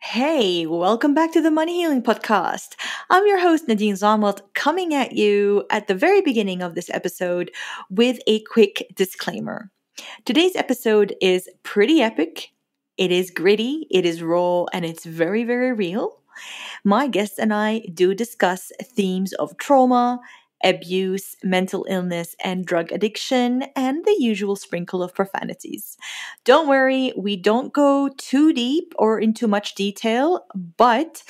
Hey, welcome back to the Money Healing Podcast. I'm your host, Nadine Zumot, coming at you at the very beginning of this episode with a quick disclaimer. Today's episode is pretty epic. It is gritty, it is raw, and it's very, very real. My guests and I do discuss themes of trauma, abuse, mental illness, and drug addiction, and the usual sprinkle of profanities. Don't worry, we don't go too deep or into much detail, but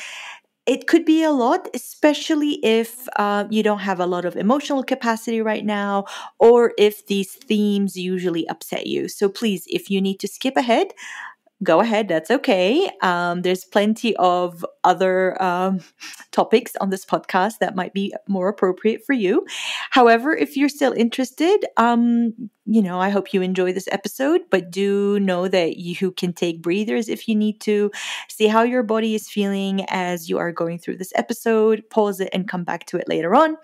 it could be a lot, especially if uh, you don't have a lot of emotional capacity right now, or if these themes usually upset you. So please, if you need to skip ahead, go ahead. That's okay. Um, there's plenty of other um, topics on this podcast that might be more appropriate for you. However, if you're still interested, um, you know, I hope you enjoy this episode, but do know that you can take breathers if you need to. See how your body is feeling as you are going through this episode, pause it, and come back to it later on.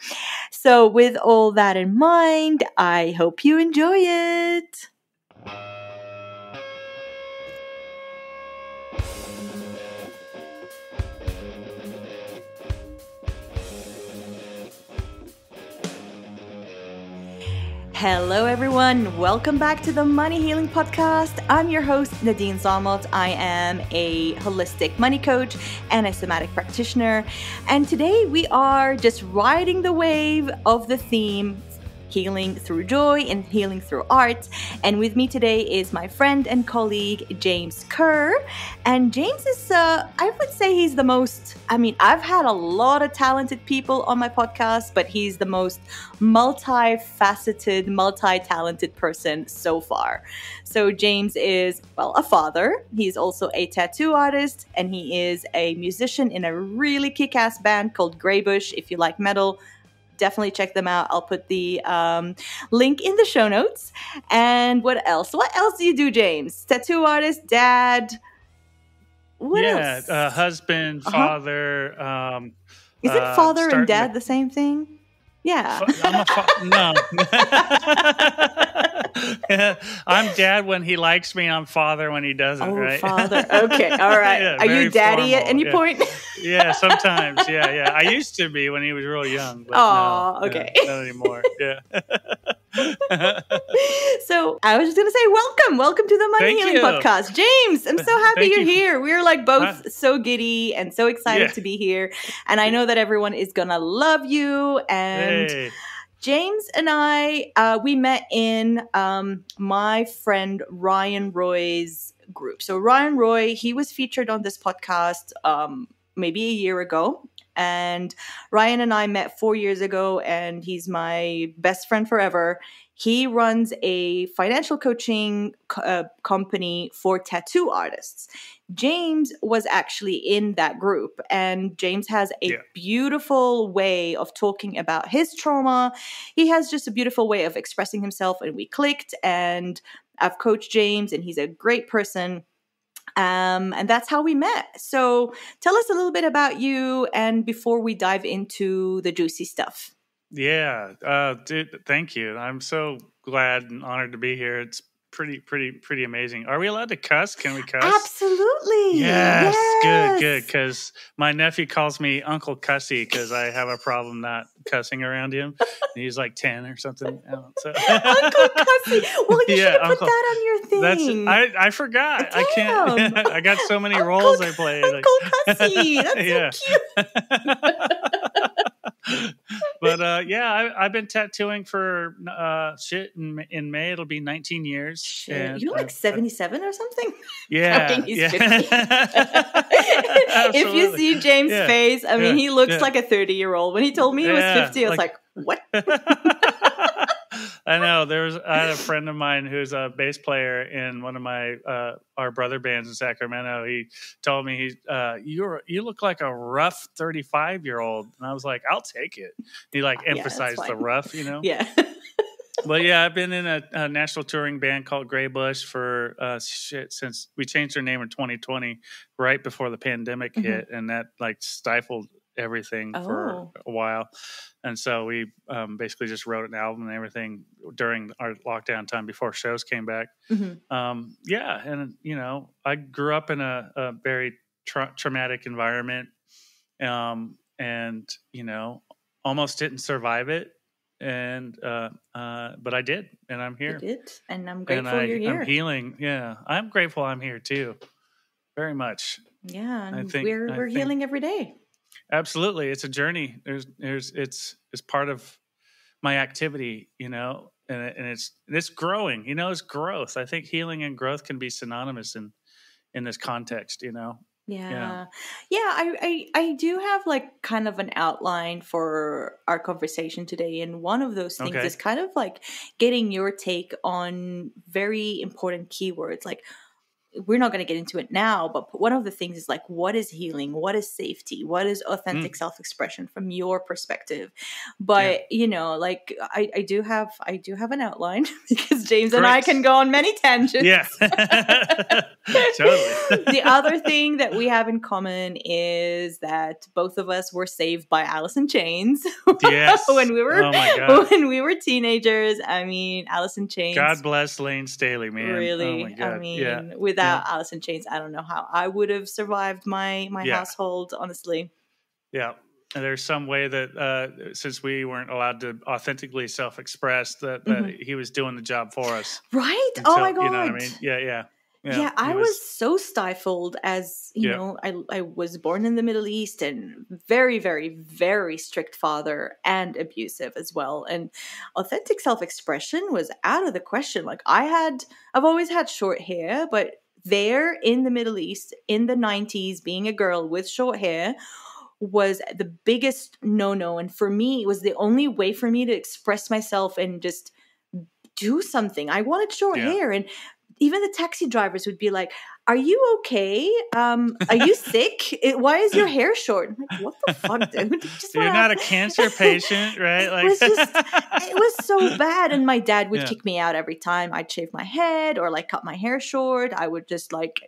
So, with all that in mind, I hope you enjoy it. Hello, everyone. Welcome back to the Money Healing Podcast. I'm your host, Nadine Zumot. I am a holistic money coach and a somatic practitioner. And today we are just riding the wave of the theme healing through joy and healing through art. And with me today is my friend and colleague, James Kerr. And James is, uh, I would say, he's the most, I mean, I've had a lot of talented people on my podcast, but he's the most multifaceted, multi talented person so far. So, James is, well, a father. He's also a tattoo artist, and he is a musician in a really kick ass band called Greybush. If you like metal, definitely check them out. I'll put the um, link in the show notes. And what else? What else do you do, James? Tattoo artist, dad. What yeah, else? Uh, husband, uh-huh. father. Um, Is it uh, father and dad the same thing? Yeah. Fa- no. I'm dad when he likes me. I'm father when he doesn't. Oh, right? father. Okay. All right. yeah, Are you daddy formal. at any yeah. point? yeah, sometimes. Yeah, yeah. I used to be when he was real young. Oh, no, okay. not anymore. Yeah. so I was just gonna say, welcome, welcome to the Money Thank Healing you. Podcast, James. I'm so happy you're you. here. We're like both so giddy and so excited yeah. to be here, and I know that everyone is gonna love you. And hey. James and I, uh, we met in um, my friend Ryan Roy's group. So Ryan Roy, he was featured on this podcast um, maybe a year ago and Ryan and I met four years ago, and he's my best friend forever. He runs a financial coaching uh, company for tattoo artists. James was actually in that group, and James has a yeah. beautiful way of talking about his trauma. He has just a beautiful way of expressing himself, and we clicked. And I've coached James, and he's a great person um, and that's how we met. So tell us a little bit about you and before we dive into the juicy stuff. Yeah, uh, dude, thank you. I'm so glad and honored to be here. It's pretty, pretty, pretty amazing. Are we allowed to cuss? Can we cuss? Absolutely. Yes, yes. good, good. Because my nephew calls me Uncle Cussy because I have a problem not cussing around him. he's like ten or something. So. Uncle Cussy. Well, you yeah, should have put that on your thing. That's I. I forgot. Damn. I can't. I got so many Uncle, roles I play. Uncle like, Cussy. That's so cute but uh, yeah, I, have been tattooing for uh, shit in, in May. It'll be 19 years. Shit. You're like 77 or something. Yeah, yeah. if you see James' yeah. face, I mean, yeah. he looks like a 30 year old. When he told me he was 50, I was like, like what? I know. There's I had a friend of mine who's a bass player in one of my uh, our brother bands in Sacramento. He told me he uh, you you look like a rough 35 year old, and I was like, I'll take it. He like emphasized yeah, the rough, you know. Yeah. but yeah, I've been in a, a, national touring band called Gray Bush for uh, shit since we changed our name in 2020, right before the pandemic mm-hmm. hit, and that like stifled everything oh. for a while. And so we um, basically just wrote an album and everything during our lockdown time before shows came back. Mm-hmm. Um, yeah, and you know, I grew up in a, a, very tra- traumatic environment, um, and you know, almost didn't survive it. And uh, uh, but I did, and I'm here. You did, and I'm grateful and I, you're here. I'm healing. Yeah, I'm grateful I'm here too. Very much. yeah, and think- we're we're think- healing every day. Absolutely, it's a journey. There's, there's, it's, it's part of my activity, you know, and, and it's, it's growing. You know, it's growth. I think healing and growth can be synonymous in, in this context. You know, Yeah. Yeah, I, I I do have like kind of an outline for our conversation today and one of those things Okay. is kind of like getting your take on very important keywords like we're not going to get into it now, but one of the things is like, what is healing? What is safety? What is authentic Mm. self expression from your perspective? But you know, like I, I do have, I do have an outline because James and I can go on many tangents. yeah, totally. the other thing that we have in common is that both of us were saved by Alice in Chains yes. when we were Oh when we were teenagers. I mean, Alice in Chains. God bless Lane Staley, man. Really, Oh my god. I mean, yeah. without Alice in Chains, I don't know how I would have survived my my Yeah. household. Honestly, Yeah. And there's some way that uh, since we weren't allowed to authentically self-express, that, that Mhm. he was doing the job for us. right? oh my god! You know what I mean? Yeah, yeah. Yeah, I he was, so stifled as you Yeah. know. I I was born in the Middle East and very, very, very strict father and abusive as well. And authentic self expression was out of the question. Like I had, I've always had short hair, but there in the Middle East in the nineties, being a girl with short hair was the biggest no no. And for me, it was the only way for me to express myself and just do something. I wanted short Yeah. hair and even the taxi drivers would be like, "Are you okay? Um, are you sick? It- why is your hair short?" I'm like, "What the fuck, dude? Just You're not a cancer patient, right? It Like was just- it was so bad, and my dad would Yeah. kick me out every time I'd shave my head or like cut my hair short. I would just like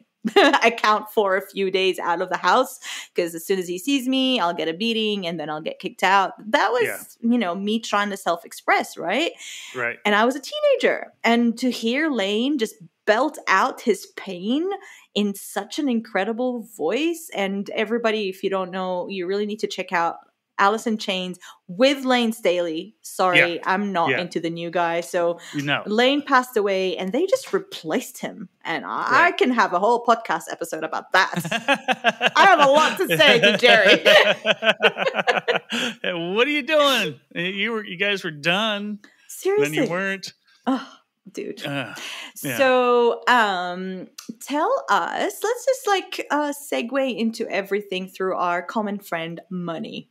account for a few days out of the house because as soon as he sees me, I'll get a beating and then I'll get kicked out. That was, Yeah. you know, me trying to self express, right? right. and I was a teenager. And to hear Lane just belt out his pain in such an incredible voice, and everybody, if you don't know, you really need to check out in Chains with Lane Staley. Sorry, I'm not Yeah. into the new guy. So You know. Lane passed away, and they just replaced him. And I, I Right. can have a whole podcast episode about that. I have a lot to say to Jerry. what are you doing? You were you guys were done. Seriously. Then you weren't. Oh, dude. Uh, Yeah. So, um, tell us. Let's just like uh, segue into everything through our common friend, money.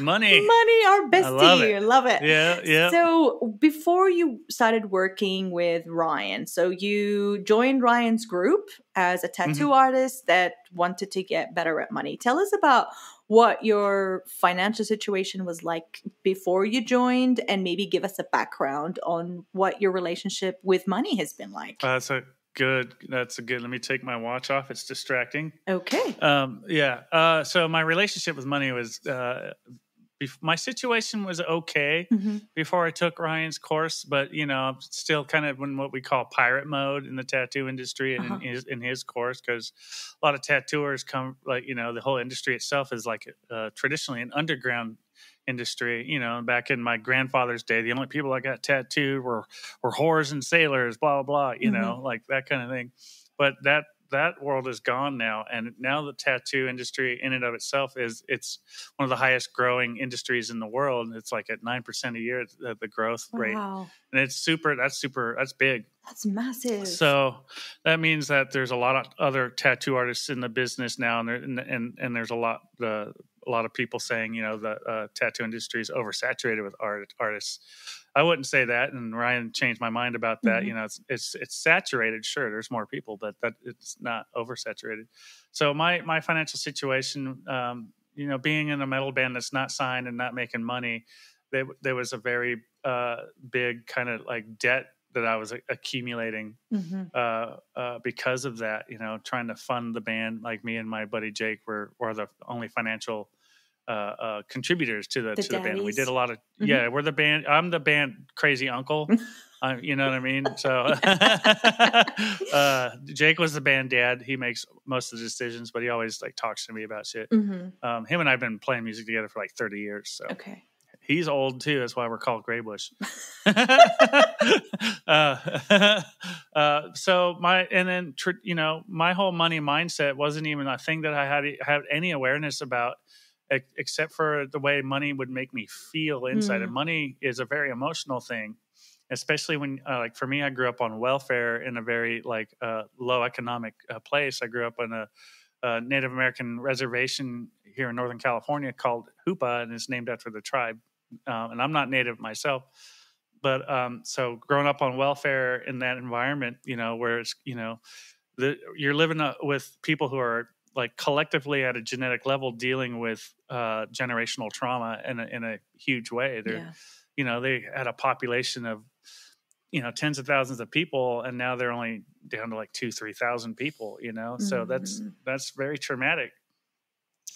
money. Money, our bestie. love it. Love it. Yeah, yeah. So, before you started working with Ryan, so you joined Ryan's group as a tattoo Mm-hmm. artist that wanted to get better at money. Tell us about what your financial situation was like before you joined, and maybe give us a background on what your relationship with money has been like. Uh, that's a good. That's a good. Let me take my watch off. It's distracting. Okay. Um, yeah. Uh, so my relationship with money was. Uh, my situation was okay hmm before I took Ryan's course, but you know, I'm still kind of in what we call pirate mode in the tattoo industry and Uh-huh. in his in his course because a lot of tattooers come like you know the whole industry itself is like uh, traditionally an underground industry. You know, back in my grandfather's day, the only people that got tattooed were were whores and sailors, blah blah blah. You Mhm. know, like that kind of thing. But that that world is gone now and now the tattoo industry in and of itself is it's one of the highest growing industries in the world it's like at 9% a year the, the growth rate Wow. and it's super that's super that's big That's massive. so that means that there's a lot of other tattoo artists in the business now and there, and, and and there's a lot the a lot of people saying you know the uh, tattoo industry is oversaturated with art artists I wouldn't say that, and Ryan changed my mind about that. Mhm. You know, it's it's it's saturated. Sure, there's more people, but that it's not oversaturated. So my my financial situation, um, you know, being in a metal band that's not signed and not making money, there, there was a very uh, big kind of like debt that I was accumulating hmm uh, uh, because of that. You know, trying to fund the band. Like me and my buddy Jake were were the only financial uh, uh, contributors to the, The to the band. We did a lot of Mhm. yeah. We're the band. I'm the band crazy uncle. uh, you know what I mean? So uh, Jake was the band dad. He makes most of the decisions, but he always like talks to me about shit. hmm Um, him and I've been playing music together for like 30 years. So Okay. he's old too. That's why we're called Gray Bush. uh, uh, so my and then tr- you know my whole money mindset wasn't even a thing that I had had any awareness about, except for the way money would make me feel inside. Mm. And money is a very emotional thing, especially when uh, like for me, I grew up on welfare in a very like uh, low economic uh, place. I grew up on a, a Native American reservation here in Northern California called Hoopa, and it's named after the tribe. Um, and I'm not Native myself, but um, so growing up on welfare in that environment, you know, where it's you know, the, you're living uh, with people who are like collectively at a genetic level dealing with uh, generational trauma in a, in a huge way. They're Yeah. you know they had a population of you know tens of thousands of people and now they're only down to like two three thousand people you know so that's Mhm. that's very traumatic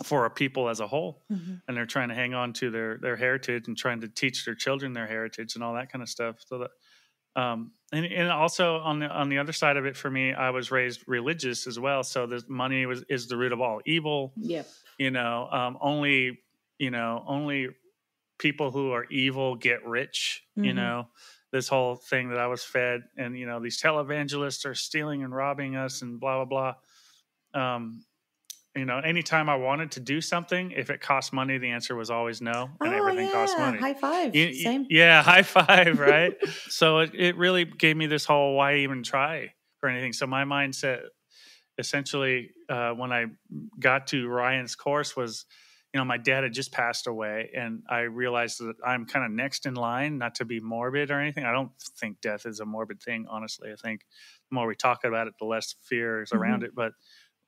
for a people as a whole Mhm. and they're trying to hang on to their their heritage and trying to teach their children their heritage and all that kind of stuff so that um and, and also on the on the other side of it for me i was raised religious as well so the money was is the root of all evil Yep. you know um only you know only people who are evil get rich you Mhm. know this whole thing that i was fed and you know these televangelists are stealing and robbing us and blah blah blah um you know anytime i wanted to do something if it cost money the answer was always no and oh, everything yeah. cost money High five. You- Same. yeah high five right so it, it really gave me this whole why even try for anything so my mindset essentially uh, when i got to ryan's course was you know my dad had just passed away and i realized that i'm kind of next in line not to be morbid or anything i don't think death is a morbid thing honestly i think the more we talk about it the less fear is around it but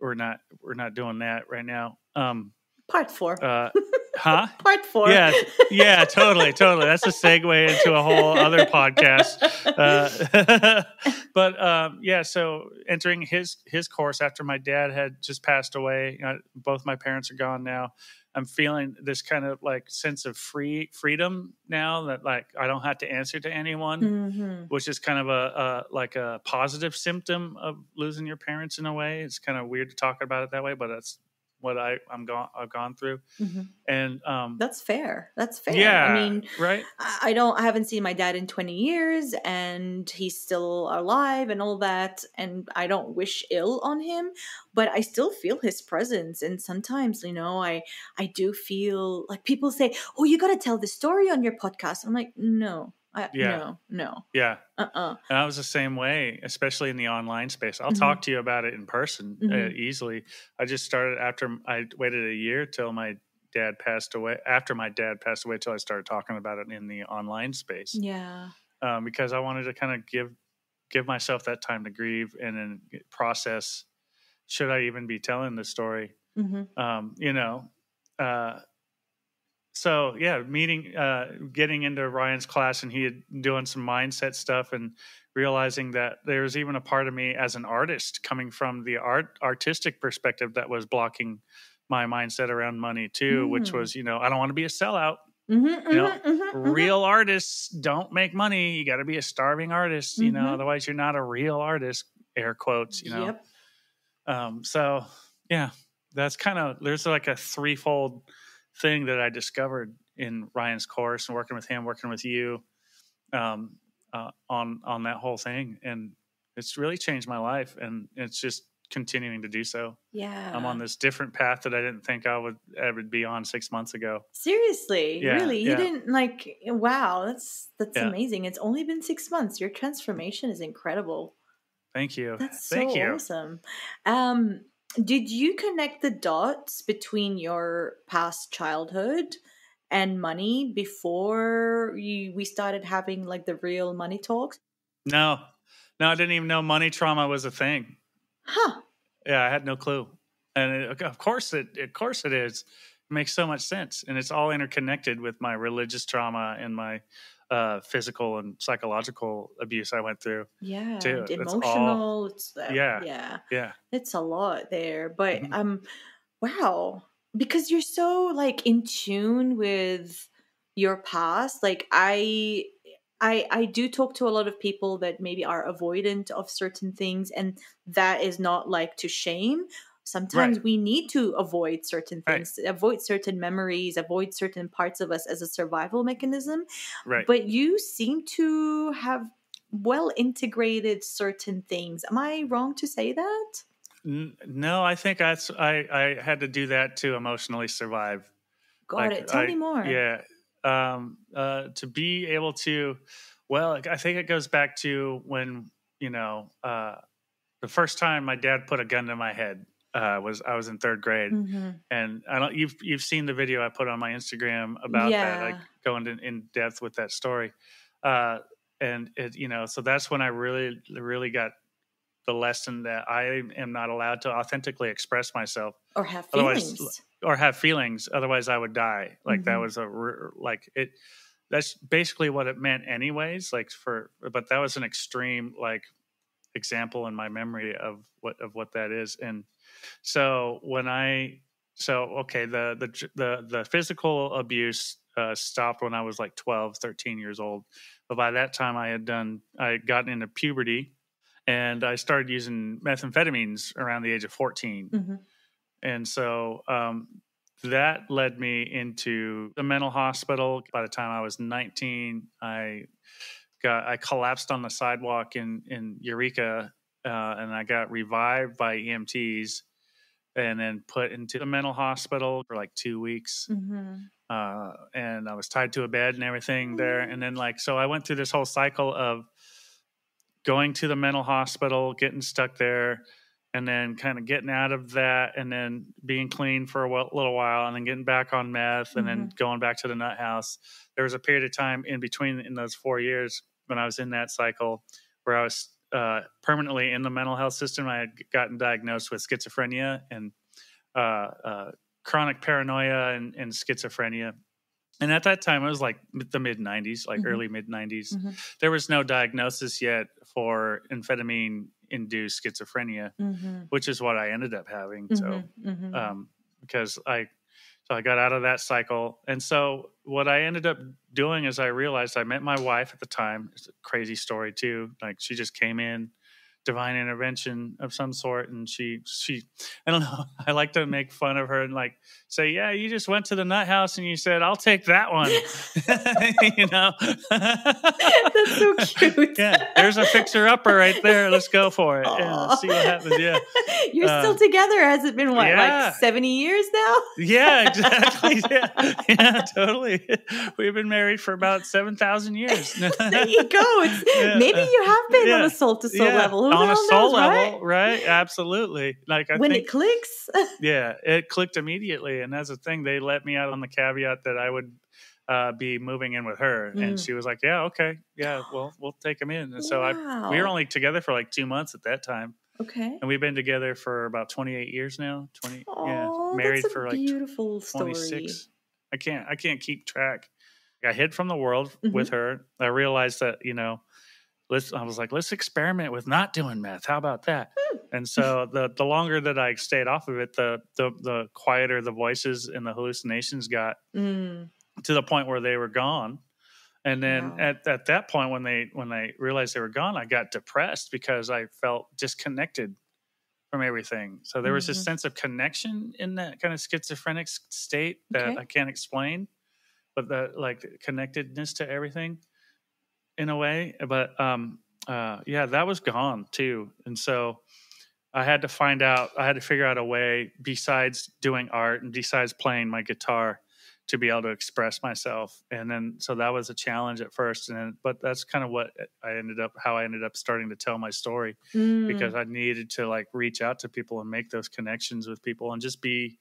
we're not we're not doing that right now um Part four. uh huh Part four. yeah, yeah, totally, totally. That's a segue into a whole other podcast. Uh, but um, yeah, so entering his his course after my dad had just passed away, uh, both my parents are gone now. I'm feeling this kind of like sense of free freedom now that like I don't have to answer to anyone, hmm which is kind of a, a like a positive symptom of losing your parents in a way. It's kind of weird to talk about it that way, but that's what I I'm gone I've gone through, hmm and um, That's fair. That's fair. yeah, I mean, right. I don't. I haven't seen my dad in twenty years, and he's still alive and all that. And I don't wish ill on him, but I still feel his presence. And sometimes, you know, I I do feel like people say, "Oh, you got to tell the story on your podcast." I'm like, no, I, Yeah. no, no, Yeah, uh, uh and I was the same way, especially in the online space. I'll Mhm. talk to you about it in person uh, Mhm. easily. I just started after I waited a year till my dad passed away. After my dad passed away, till I started talking about it in the online space, yeah, um, because I wanted to kind of give give myself that time to grieve and then process. Should I even be telling this story? hmm um, you know uh, so yeah meeting uh, getting into ryan's class and he had doing some mindset stuff and realizing that there's even a part of me as an artist coming from the art artistic perspective that was blocking my mindset around money too which Mm. was you know i don't want to be a sellout hmm know, hmm real artists don't make money you got to be a starving artist you know Mhm. otherwise you're not a real artist air quotes you know Yep. um, so yeah, that's kind of there's like a threefold thing that I discovered in Ryan's course and working with him, working with you, um, uh, on on that whole thing, and it's really changed my life, and it's just continuing to do so. Yeah. I'm on this different path that I didn't think I would ever be on six months ago. Seriously, Yeah, really, you yeah. didn't like. Wow, that's that's Yeah. amazing. It's only been six months. Your transformation is incredible. Thank you. That's Thank so you. awesome. Um, did you connect the dots between your past childhood and money before you, we started having like the real money talks? No, no, I didn't even know money trauma was a thing. Huh. Yeah, I had no clue, and it, of course it, of course it is. It makes so much sense, and it's all interconnected with my religious trauma and my uh, physical and psychological abuse I went through. Yeah. Too. and It's all- emotional. It's uh, Yeah. Yeah. Yeah, It's a lot there, but Mhm. um, wow. because you're so like in tune with your past like i i i do talk to a lot of people that maybe are avoidant of certain things and that is not like to shame sometimes Right. we need to avoid certain Right. things avoid certain memories avoid certain parts of us as a survival mechanism Right. but you seem to have well integrated certain things am i wrong to say that N- no, I think I I had to do that to emotionally survive. got Like, it tell I- me more Yeah. Um, uh, to be able to, well, I think it goes back to when, you know, uh, the first time my dad put a gun to my head uh, was I was in third grade. Mhm. And I don't, you've, you've seen the video I put on my Instagram about that, like going in, in depth with that story. Uh, and it, you know, so that's when I really, really got the lesson that I am not allowed to authentically express myself or have Otherwise, feelings or have feelings otherwise i would die like that Mhm. was a like it that's basically what it meant anyways like for but that was an extreme like example in my memory of what of what that is and so when i so okay the the the, the physical abuse uh, stopped when i was like 12 13 years old but by that time i had done i had gotten into puberty and i started using methamphetamines around the age of 14 Mhm. and so um, that led me into the mental hospital. By the time I was 19, I got I collapsed on the sidewalk in in Eureka, uh, and I got revived by EMTs, and then put into the mental hospital for like two weeks. Mhm. Uh, and I was tied to a bed and everything there. And then like so, I went through this whole cycle of going to the mental hospital, getting stuck there, and then kind of getting out of that, and then being clean for a wh- little while, and then getting back on meth, and then going back to the nut house. There was a period of time in between in those four years when I was in that cycle where I was uh, permanently in the mental health system. I had gotten diagnosed with schizophrenia and uh, uh, chronic paranoia and, and schizophrenia. And at that time, it was like the mid 90s, like Mhm. early mid 90s. Mhm. There was no diagnosis yet for amphetamine induced schizophrenia, Mhm. which is what I ended up having. So, Mhm. Mhm. um, because I, so I got out of that cycle. And so what I ended up doing is I realized I met my wife at the time. It's a crazy story too. Like she just came in, divine intervention of some sort, and she she I don't know. I like to make fun of her and like say, yeah, you just went to the nut house and you said, I'll take that one. you know. That's so cute. yeah, there's a fixer upper right there. Let's go for it. Yeah, Aw. let's see what happens. Yeah. You're Uh, still together. Has it been what, yeah. like 70 years now? Yeah, exactly. Yeah, yeah, totally. We've been married for about seven thousand years. there you go. Yeah. Maybe you have been on a soul to soul Yeah, level. On a soul knows, right? level, right? Absolutely. Like I when think, it clicks. yeah, it clicked immediately, and that's the thing. They let me out on the caveat that I would uh, be moving in with her, and Mm. she was like, "Yeah, okay, yeah, well, we'll take him in." And so I, we were only together for like two months at that time, okay. and we've been together for about twenty eight years now. Twenty, yeah, Oh, married that's a for like beautiful story. 26 i can't i can't keep track i hid from the world Mm-hmm. with her i realized that you know let's i was like let's experiment with not doing meth how about that Hmm. and so the the longer that i stayed off of it the the the quieter the voices and the hallucinations got Mm, to the point where they were gone and then Wow. at, at that point when they when they realized they were gone i got depressed because i felt disconnected from everything so there was this Mhm. sense of connection in that kind of schizophrenic state that Okay. i can't explain but the like connectedness to everything in a way but um uh yeah that was gone too. And so i had to find out i had to figure out a way besides doing art and besides playing my guitar to be able to express myself. And then so that was a challenge at first and then but that's kind of what i ended up how i ended up starting to tell my story mm, because i needed to like reach out to people and make those connections with people and just be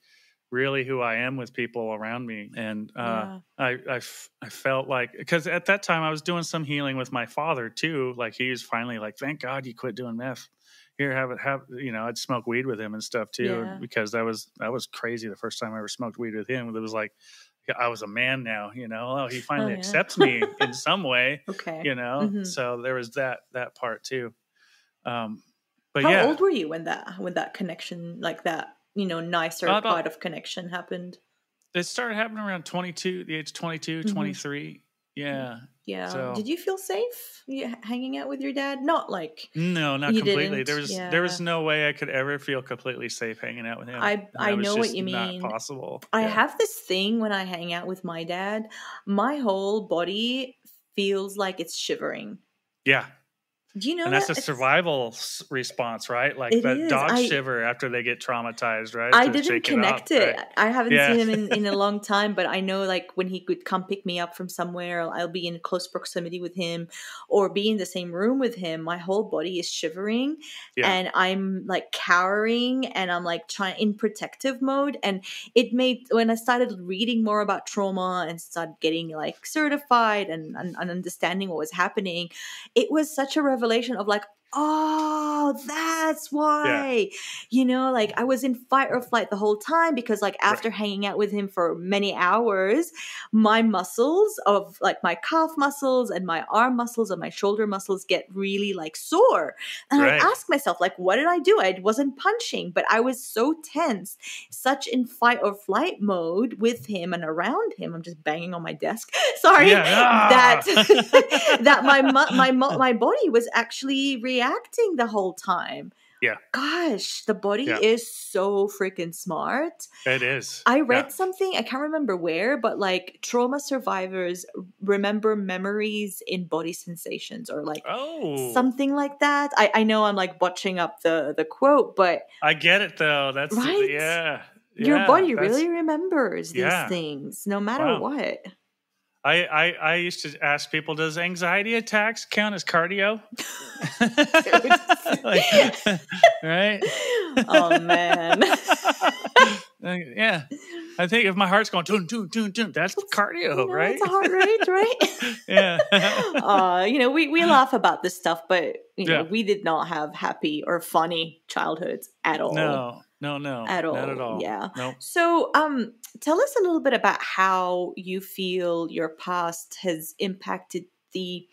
really who i am with people around me and uh yeah. I, I, f- I felt like because at that time I was doing some healing with my father too. Like he was finally like, "Thank God you quit doing meth. Here, have it. Have you know? I'd smoke weed with him and stuff too Yeah. because that was that was crazy. The first time I ever smoked weed with him, it was like I was a man now. You know, oh, he finally yeah. accepts me in some way. Okay. You know, Mhm. so there was that that part too. Um, but How yeah, old were you when that when that connection like that you know nicer about- part of connection happened? It started happening around 22, the age 22, Mhm. 23. Yeah. Yeah. So- Did you feel safe you, hanging out with your dad? Not like No, not completely. didn't? There was there was no way I could ever feel completely safe hanging out with him. I- I know what you not mean. possible. I Yeah. have this thing when I hang out with my dad, my whole body feels like it's shivering. Yeah. Do you know and that's that? a survival response, right? Like It that is. dog I- shiver after they get traumatized, right? I didn't connect it, it. right? I haven't Yeah. seen him in, in a long time, but I know like when he could come pick me up from somewhere, I'll, I'll be in close proximity with him or be in the same room with him. My whole body is shivering Yeah. and I'm like cowering and I'm like trying in protective mode. And it made when I started reading more about trauma and started getting like certified and, and, and understanding what was happening, it was such a revelation of like, oh, that's why. You know, like I was in fight or flight the whole time because, like, after hanging out with him for many hours, my muscles of like my calf muscles and my arm muscles and my shoulder muscles get really like sore. And Right. I ask myself, like, what did I do? I wasn't punching, but I was so tense, such in fight or flight mode with him and around him. I'm just banging on my desk. Sorry. Yeah. Ah! That that my my my body was actually reacting the whole time. Yeah. Gosh, the body Yeah. is so freaking smart. It is. I read Yeah. something, I can't remember where, but like trauma survivors remember memories in body sensations or like Oh, something like that. I, I know I'm like botching up the the quote, but I get it though. That's Right? yeah. your yeah, body really remembers these things no matter Wow. what. I, I I used to ask people, does anxiety attacks count as cardio? Like, right? oh man. Yeah, I think if my heart's going doon doon doon doon, that's cardio, You know, right? It's a heart rate, right? yeah. uh, you know, we, we laugh about this stuff, but you know, Yeah. we did not have happy or funny childhoods at all. no, no, no, At all. not at all. Yeah. Nope. So, um, tell us a little bit about how you feel your past has impacted the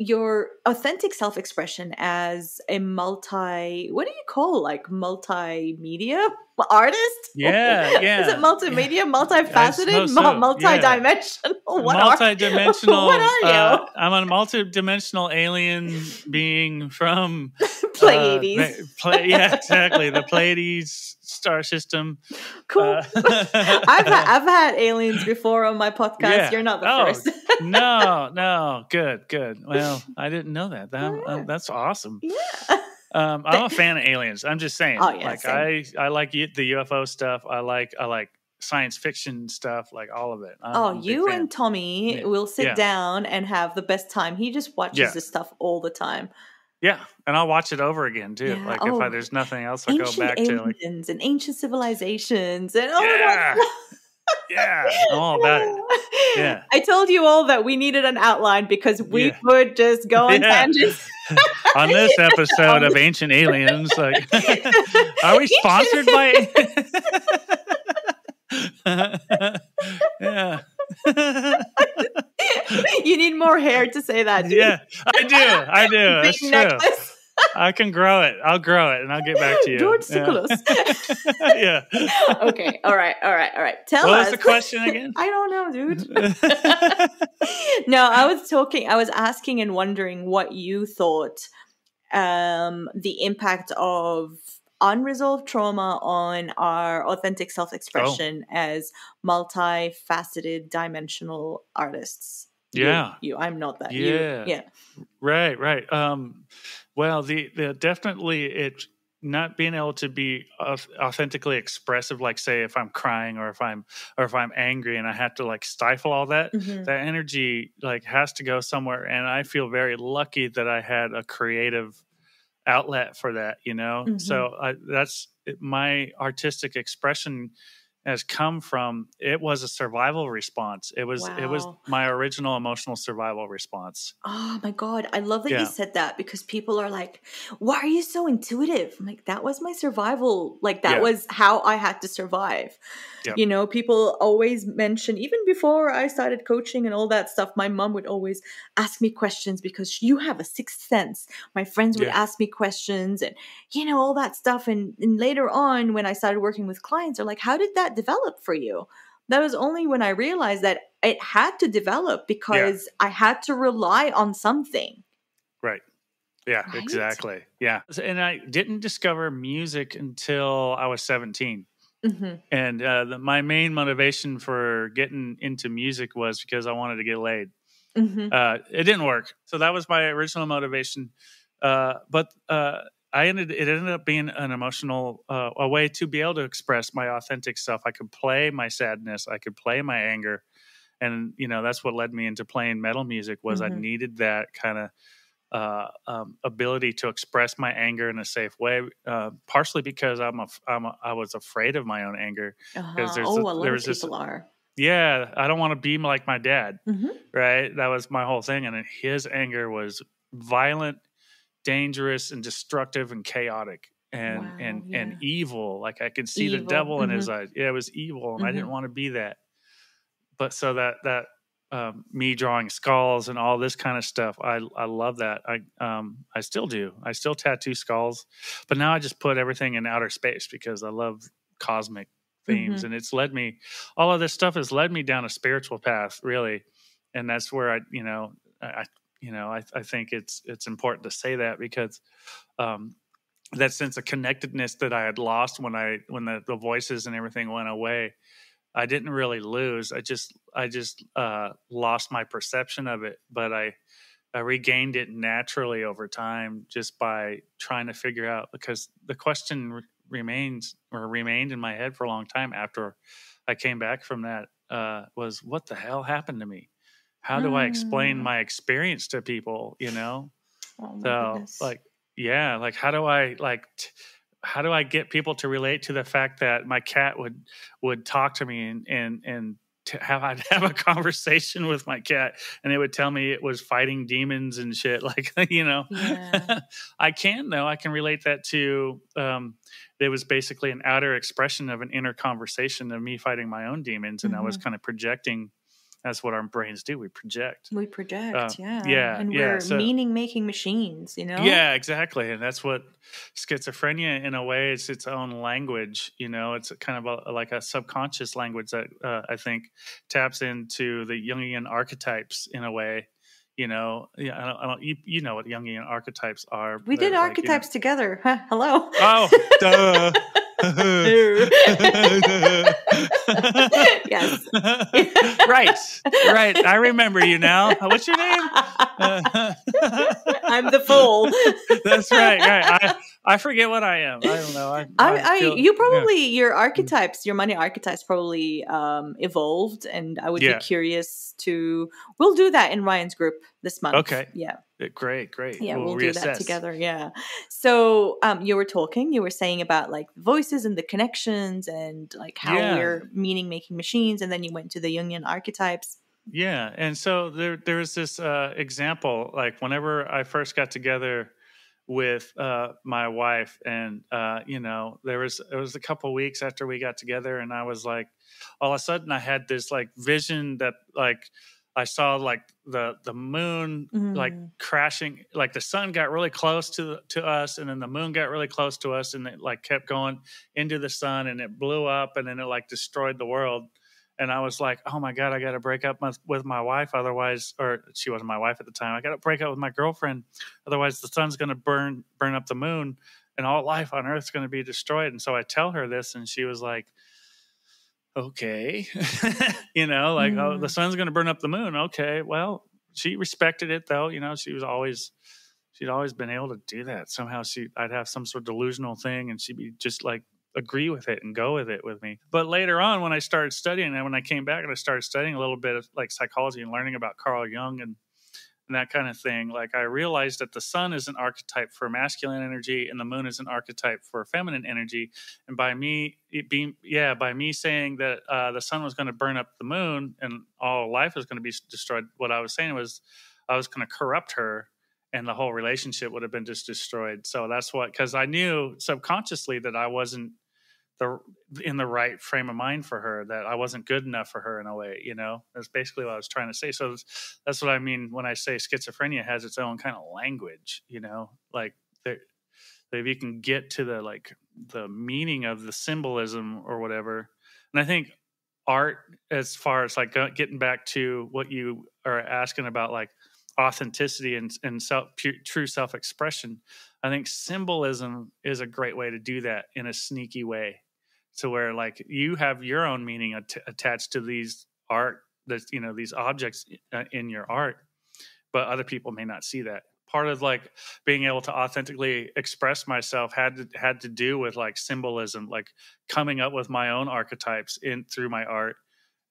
your authentic self-expression as a multi what do you call like multimedia artist Yeah, yeah, is it multimedia multifaceted suppose Mu- so, multi-dimensional what are what are you uh, I'm a multi-dimensional alien being from Pleiades. Uh, yeah, exactly. The Pleiades star system. cool Uh, I've had, I've had aliens before on my podcast. Yeah. You're not the Oh, first. no, no, good, good. Well, I didn't know that. That Yeah. uh, that's awesome. yeah. Um, I'm a fan of aliens. I'm just saying. Oh, yeah, like same. I, I like the UFO stuff. I like, I like science fiction stuff. Like all of it. I'm, Oh, I'm a big you fan. and Tommy Yeah. will sit Yeah. down and have the best time. He just watches Yeah. this stuff all the time. yeah, and I'll watch it over again too. Like if oh, I, there's nothing else, I'll go back to like, and ancient civilizations and oh Yeah. yeah, I'm all about it. Yeah. I told you all that we needed an outline because we Yeah. would just go on Yeah. tangents. On this episode of Ancient Aliens, like, are we sponsored by? yeah. you need more hair to say that. dude. yeah, I do. I do. That's true. I can grow it. I'll grow it, and I'll get back to you. George yeah. Tsoukalos. yeah. okay. All right. All right. All right. Tell What us. was the question again? I don't know, dude. no, I was talking, I was asking and wondering what you thought um, the impact of unresolved trauma on our authentic self expression Oh. as multifaceted dimensional artists. You- Yeah. You, I'm not that. Yeah. You, yeah. Right, right. Um, well, the, the definitely it not being able to be authentically expressive, like say if I'm crying or if I'm or if I'm angry and I have to like stifle all that. Mhm. That energy like has to go somewhere, and I feel very lucky that I had a creative outlet for that. You know, Mhm. so I, that's my artistic expression has come from it was a survival response. It was it was my original emotional survival response. Oh my God. I love that Yeah. you said that because people are like, why are you so intuitive? I'm like, that was my survival. Like, that Yeah. was how I had to survive. Yep. You know, people always mention, even before I started coaching and all that stuff, my mom would always ask me questions because you have a sixth sense. My friends would Yeah. ask me questions and, you know, all that stuff. And, and later on, when I started working with clients, they're like, how did that develop for you? That was only when I realized that it had to develop because I had to rely on something. Right. Yeah, Right? exactly. Yeah. And I didn't discover music until I was 17. hmm And uh, the, my main motivation for getting into music was because I wanted to get laid. hmm Uh, it didn't work. So that was my original motivation. Uh, but uh, I ended it ended up being an emotional uh, a way to be able to express my authentic self. I could play my sadness. I could play my anger, and you know that's what led me into playing metal music. Was I Mhm. needed that kind of uh, um, ability to express my anger in a safe way. Uh, partially because I'm a, I'm a, I was afraid of my own anger. Uh-huh. there's Oh, a- a lot there of was this- people are. Yeah, I don't want to be like my dad hmm right? That was my whole thing. And his anger was violent, dangerous, and destructive and chaotic and Wow, and yeah. and evil. Like I could see the Evil, devil in his mhm. eyes. Yeah, it was evil, and I Mhm. didn't want to be that. But so that that um, me drawing skulls and all this kind of stuff, I I love that. I um I still do. I still tattoo skulls, but now I just put everything in outer space because I love cosmic themes, Mhm. and it's led me. All of this stuff has led me down a spiritual path, really, and that's where I, you know, I, I- you know, I, I think it's it's important to say that because um, that sense of connectedness that I had lost when I when the, the voices and everything went away, I didn't really lose. I just I just uh, lost my perception of it, but I I regained it naturally over time just by trying to figure out because the question re- remains or remained in my head for a long time after I came back from that uh, was what the hell happened to me? How do I explain Mm. my experience to people? You know, Oh so goodness. like yeah, like how do I like t- how do I get people to relate to the fact that my cat would would talk to me and and and to have I'd have a conversation with my cat and it would tell me it was fighting demons and shit like you know Yeah. I can though I can relate that to um it was basically an outer expression of an inner conversation of me fighting my own demons and I was Mhm. kind of projecting that's what our brains do we project we project, uh, yeah. yeah, And yeah, we're so- meaning making machines, you know? Yeah, exactly. And that's what schizophrenia, in a way, it's its own language. You know, it's kind of a, like a subconscious language that uh, I think taps into the Jungian archetypes in a way. You know, yeah, I don't, I don't you, you know what Jungian archetypes are. We did like, you know- archetypes together. Huh, Hello. oh, duh. Yes. right, right. I remember you now. What's your name? I'm the fool. That's right. right. I, I forget what I am. I don't know. I, I, I, feel- you yeah. probably your archetypes, your money archetypes probably um, evolved, and I would Yeah. be curious to. We'll do that in Ryan's group this month. Okay. Yeah. Great, great. Yeah, We'll we'll, do that together. Yeah. So, um, you were talking. You were saying about like voices and the connections and like how Yeah. we're meaning making machines, and then you went to the Jungian archetypes. Yeah, and so there there was this uh, example. Like whenever I first got together with uh, my wife, and uh, you know, there was it was a couple weeks after we got together, and I was like, all of a sudden, I had this like vision that like I saw like the the moon like Mm. crashing, like the sun got really close to to us, and then the moon got really close to us, and it like kept going into the sun, and it blew up, and then it like destroyed the world and I was like, "Oh my god, I got to break up with, with my wife, otherwise, or she wasn't my wife at the time. I got to break up with my girlfriend, otherwise, the sun's going to burn burn up the moon, and all life on Earth's going to be destroyed." And so I tell her this, and she was like, "Okay," you know, like, "Oh, the Mm. sun's going to burn up the moon." Okay, well, she respected it though. You know, she was always she'd always been able to do that. Somehow, she I'd have some sort of delusional thing, and she'd be just like agree with it and go with it with me. But later on, when I started studying, and when I came back and I started studying a little bit of like psychology and learning about Carl Jung and and that kind of thing. Like I realized that the sun is an archetype for masculine energy and the moon is an archetype for feminine energy. And by me being, yeah, by me saying that uh, the sun was going to burn up the moon and all life was going to be destroyed, what I was saying was I was going to corrupt her and the whole relationship would have been just destroyed. So that's what, because I knew subconsciously that I wasn't the in the right frame of mind for her that I wasn't good enough for her in a way, you know. That's basically what I was trying to say. So that's what I mean when I say schizophrenia has its own kind of language, you know, like that if you can get to the like the meaning of the symbolism or whatever. And I think art as far as like getting back to what you are asking about like authenticity and, and self, pure, true self-expression i think symbolism is a great way to do that in a sneaky way to where like you have your own meaning at- attached to these art that you know these objects uh, in your art but other people may not see that. Part of like being able to authentically express myself had to had to do with like symbolism like coming up with my own archetypes in through my art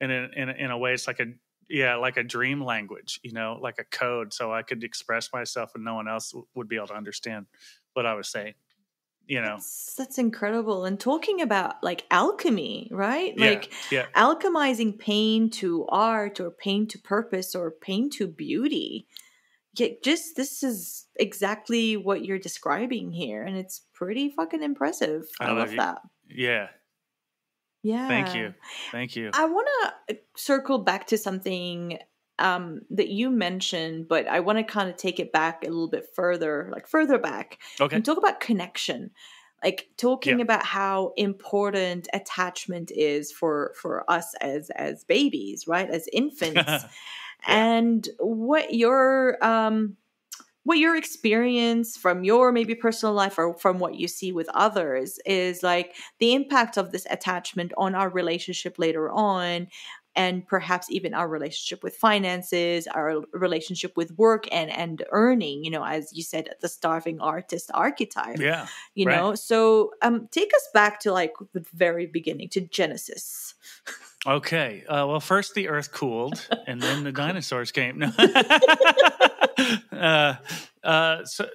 and in in, in a way it's like a yeah like a dream language you know like a code so i could express myself and no one else w- would be able to understand what i was saying you know. That's, that's, incredible and talking about like alchemy right? Yeah, like yeah. alchemizing pain to art or pain to purpose or pain to beauty. Yeah, just this is exactly what you're describing here and it's pretty fucking impressive. I, I love, love that. Yeah yeah thank you thank you i want to uh, circle back to something um, that you mentioned, but I want to kind of take it back a little bit further, like further back, okay. and talk about connection. Like talking yeah. about how important attachment is for for us as as babies, right? As infants, yeah. and what your um what your experience from your maybe personal life or from what you see with others is like the impact of this attachment on our relationship later on and perhaps even our relationship with finances, our relationship with work and and earning. You know, as you said, the starving artist archetype. Yeah, you right. know. So, um, take us back to like the very beginning to Genesis. Okay. Uh, well, first the Earth cooled, and then the dinosaurs came. No. uh, uh, so,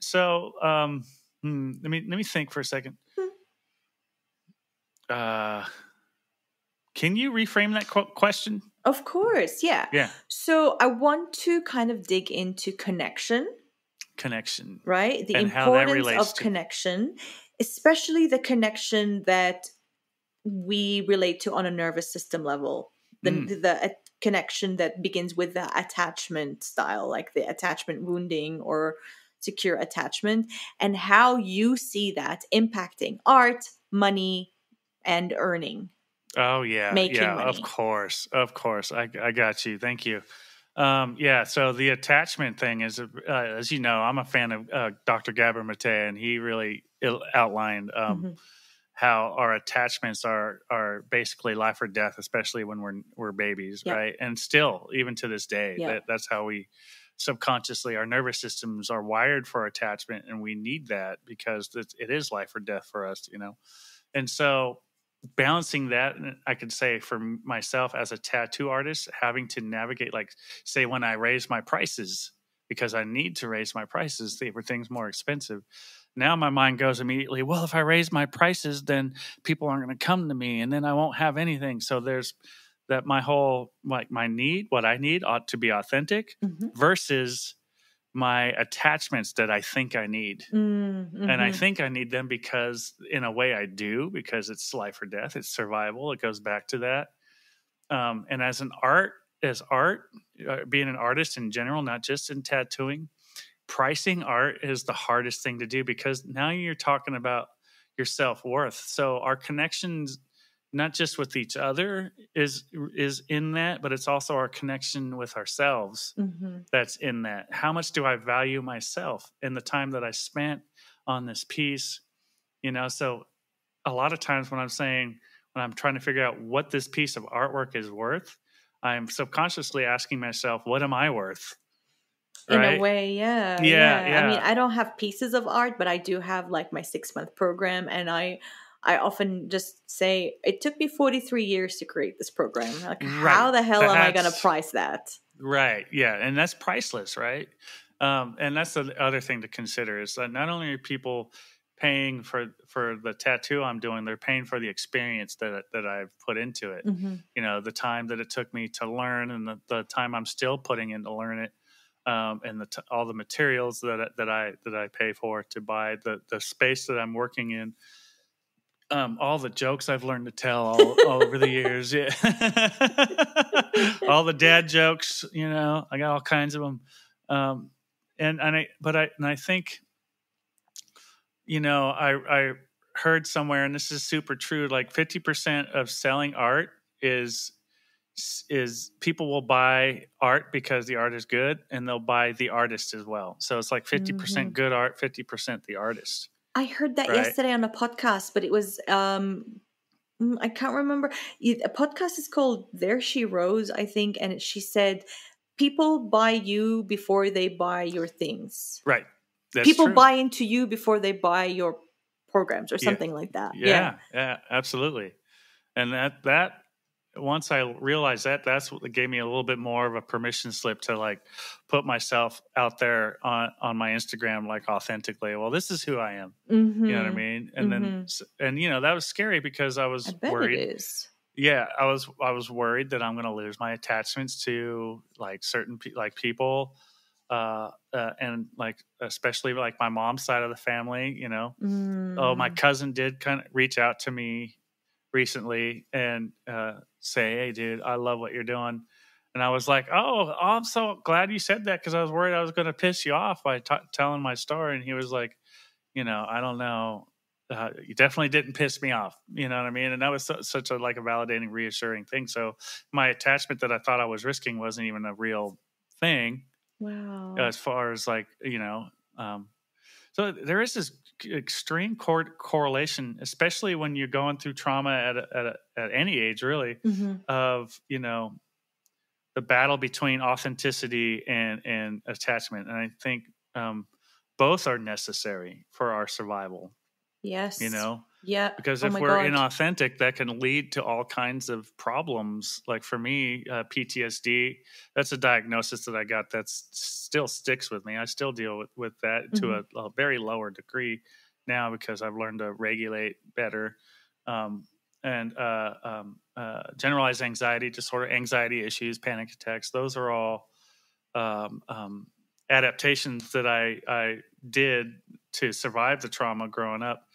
so um, hmm, let me let me think for a second. Hmm. Uh, can you reframe that qu- question? Of course, yeah. Yeah. So I want to kind of dig into connection. Connection. Right? The importance of to- connection, especially the connection that we relate to on a nervous system level. The, mm. the, the connection that begins with the attachment style, like the attachment wounding or secure attachment, and how you see that impacting art, money, and earning. Oh yeah, making yeah, money. of course, of course. I I got you. Thank you. Um, yeah, so the attachment thing is, uh, as you know, I'm a fan of uh, Dr. Gabor Mate, and he really outlined um, mm-hmm. How our attachments are are basically life or death, especially when we're we're babies, right? And still, even to this day, that, that's how we subconsciously our nervous systems are wired for attachment, and we need that because it is life or death for us, you know. And so balancing that uh, i could say for myself as a tattoo artist having to navigate like say when i raise my prices because i need to raise my prices for things more expensive now my mind goes immediately well if i raise my prices then people aren't going to come to me and then i won't have anything so there's that my whole like my need what i need ought to be authentic mm-hmm. versus my attachments that I think I need. Mm-hmm. And I mm-hmm. think I need them because, in a way, I do, because it's life or death, it's survival. It goes back to that. Um, and as an art, as art, uh, being an artist in general, not just in tattooing, pricing art is the hardest thing to do because now you're talking about your self worth. So our connections not just with each other is is in that but it's also our connection with ourselves mm-hmm. that's in that how much do i value myself in the time that i spent on this piece you know so a lot of times when i'm saying when i'm trying to figure out what this piece of artwork is worth i'm subconsciously asking myself what am i worth in right? a way yeah, yeah, yeah i mean i don't have pieces of art but i do have like my six month program and i I often just say it took me 43 years to create this program. Like, right. how the hell That's, am I going to price that? Right. Yeah, and that's priceless, right? Um, and that's the other thing to consider is that not only are people paying for for the tattoo I'm doing, they're paying for the experience that that I've put into it. Mhm. You know, the time that it took me to learn, and the, the time I'm still putting in to learn it, um, and the t- all the materials that I- that I that I pay for to buy the the space that I'm working in. Um, all the jokes I've learned to tell all, all over the years, yeah. all the dad jokes, you know, I got all kinds of them. Um, and and I but I and I think you know I I heard somewhere and this is super true like 50% of selling art is is people will buy art because the art is good and they'll buy the artist as well. So it's like 50% Mhm. good art, 50% the artist. I heard that Right. yesterday on a podcast, but it was um mm, I can't remember. A podcast is called There She Rose, I think, and she said people buy you before they buy your things. Right. That's people true. buy into you before they buy your programs or Yeah. something like that. yeah, yeah, absolutely. And that that once I realized that, that's what gave me a little bit more of a permission slip to like put myself out there on on my Instagram like authentically. Well, this is who I am. Mhm. You know what I mean? And then Mhm. s- and you know that was scary because I was I worried. Yeah, I was I was worried that I'm going to lose my attachments to like certain pe- like people. Uh, uh, and like especially like my mom's side of the family, you know, Oh, my Mm. cousin did kind of reach out to me recently and uh, say, "Hey, dude, I love what you're doing." And I was like, "Oh, I'm so glad you said that because I was worried I was going to piss you off by t- telling my story." And he was like, "You know, I don't know. Uh, you definitely didn't piss me off. You know what I mean?" And that was su- such a like a validating, reassuring thing. So my attachment that I thought I was risking wasn't even a real thing Wow. as far as like you know um so there is this extreme cor- correlation especially when you're going through trauma at a, at, a, at any age really Mhm. of you know the battle between authenticity and and attachment and i think um both are necessary for our survival Yes. you know Yeah. because Oh if we're God. inauthentic that can lead to all kinds of problems like for me uh, ptsd that's a diagnosis that i got that still sticks with me i still deal with, with that to Mm-hmm. a, a very lower degree now because i've learned to regulate better um, and uh, um, uh, generalized anxiety disorder anxiety issues panic attacks those are all um, um, adaptations that I, I did to survive the trauma growing up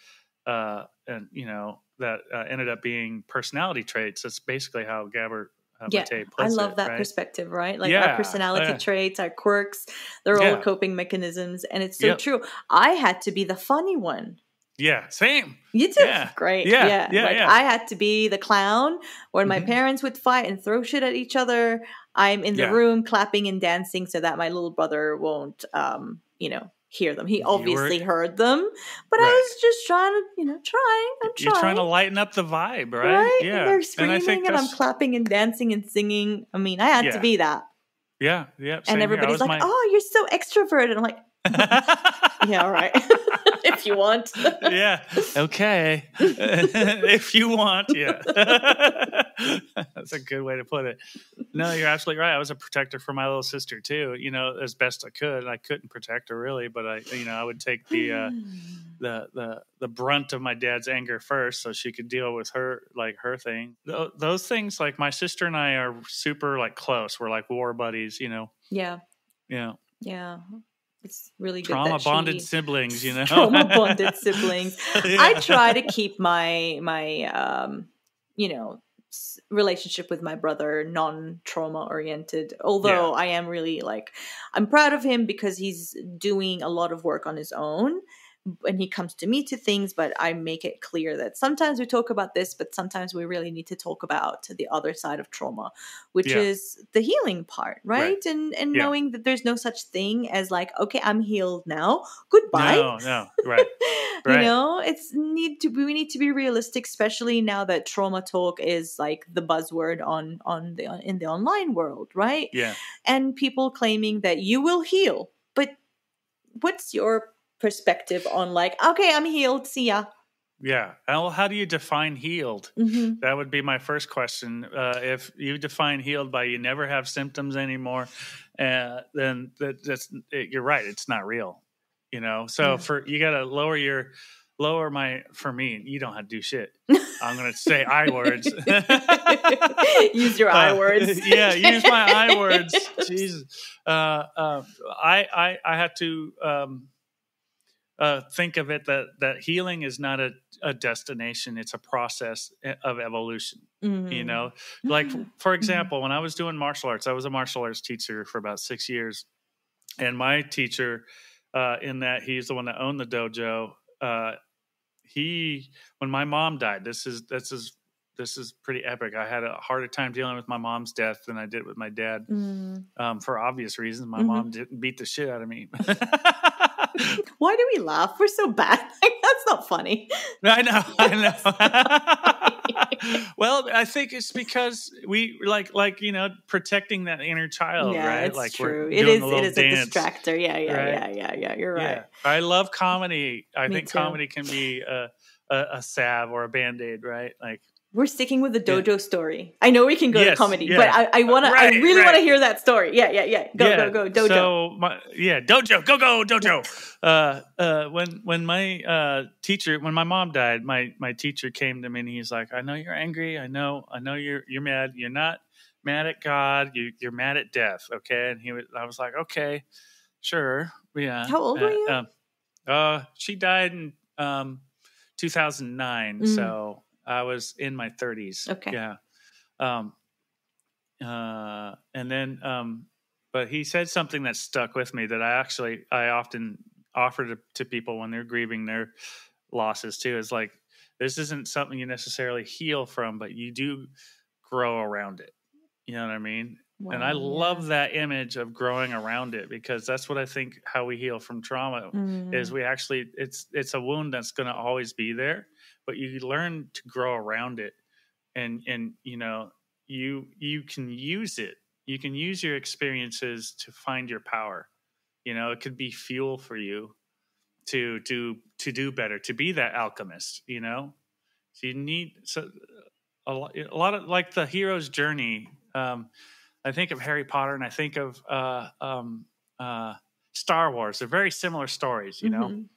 uh, and you know that uh, ended up being personality traits. That's basically how Gabor uh, Yeah, I love it, that right? perspective, right? Like Yeah, our personality traits, our quirks, they're all Yeah. coping mechanisms. And it's so Yep. true. I had to be the funny one. Yeah, same. You too. Yeah. Great. Yeah, Yeah. yeah, like yeah. I had to be the clown when my Mhm. parents would fight and throw shit at each other. I'm in the room clapping and dancing so that my little brother won't um, you know, hear them. He You were- obviously heard them, but I was just trying to, you know, trying. I'm trying. You're trying. to lighten up the vibe, right? right? Yeah. And they're and I screaming think and, I'm clapping and dancing and singing. I mean, I had Yeah. to be that. Yeah, yeah. and same here. I everybody's like, my- "Oh, you're so extroverted." I'm like, "Yeah, all right, if you want." yeah. Okay. if you want, yeah. That's a good way to put it. No, you're absolutely right. I was a protector for my little sister too. You know, as best I could. I couldn't protect her really, but I, you know, I would take the uh, the the the brunt of my dad's anger first, so she could deal with her like her thing. Th- those things, like my sister and I, are super like close. We're like war buddies. You know. yeah, know, yeah, it's really good. trauma bonded siblings. You know, trauma bonded siblings. I try to keep my my um, you know relationship with my brother non trauma oriented. Although I am really like I'm proud of him because he's doing a lot of work on his own. And he comes to me to things, but I make it clear that sometimes we talk about this, but sometimes we really need to talk about the other side of trauma, which Yeah. is the healing part, right? Right. And and Yeah. knowing that there's no such thing as like, okay, I'm healed now. Goodbye No, no, right. you know it's need to we need to be realistic especially now that trauma talk is like the buzzword on on the in the online world right Yeah. and people claiming that you will heal but what's your perspective on like okay i'm healed see ya Yeah. Well, how do you define healed? Mhm. That would be my first question. Uh, if you define healed by you never have symptoms anymore, uh, then that, that's it, you're right. It's not real. You know. So Yeah. for you got to lower your lower my for me. You don't have to do shit. I'm gonna say I words. Use your I Uh, words. yeah, use my I words. Jesus. Uh, uh, I, I I have to um, uh, think of it that that healing is not a, a destination; it's a process eh, of evolution. You Mhm. know, like Mm-hmm. for example, when I was doing martial arts, I was a martial arts teacher for about six years, and my teacher, uh, in that he's the one that owned the dojo. Uh, he, when my mom died, this is this is this is pretty epic. I had a harder time dealing with my mom's death than I did with my dad, Mm. um, for obvious reasons. My Mhm. mom didn't beat the shit out of me. Why do we laugh? We're so bad. That's not funny. I know, I know. well, I think it's because we like, like you know, protecting that inner child, yeah, right? it's like true. we're It is. little a dance. distractor. Yeah, yeah, right? yeah, yeah, yeah. You're right. Yeah, I love comedy. I Me think too. comedy can be a, a, a salve or a band aid, right? Like, We're sticking with the Yeah. dojo story. I know we can go to comedy, yeah. but I, I want to. Right, I really want to hear that story. Yeah, yeah, yeah. Go, yeah, go, go. Dojo. So my yeah, dojo, go go dojo. Uh, uh, when when my uh, teacher, when my mom died, my my teacher came to me and he's like, "I know you're angry. I know, I know you're you're mad. You're not mad at God. You you're mad at death. Okay." And he was, I was like, "Okay, sure, yeah." How old were you? Um, uh, she died in um, 2009, Mm. so I was in my 30s. Okay. Yeah. Um, uh, and then, um, but he said something that stuck with me that I actually I often offer to, to people when they're grieving their losses too. Is like this isn't something you necessarily heal from, but you do grow around it. You know what I mean? and I love that image of growing around it because that's what I think how we heal from trauma yeah. is Mm. we actually it's it's a wound that's going to always be there but you learn to grow around it and and you know you you can use it. You can use your experiences to find your power. You know it could be fuel for you to do to do better to be that alchemist you know? So you need so a lot, a lot of like the hero's journey um i think of harry potter and i think of uh um uh star wars. They're very similar stories you know? Mhm.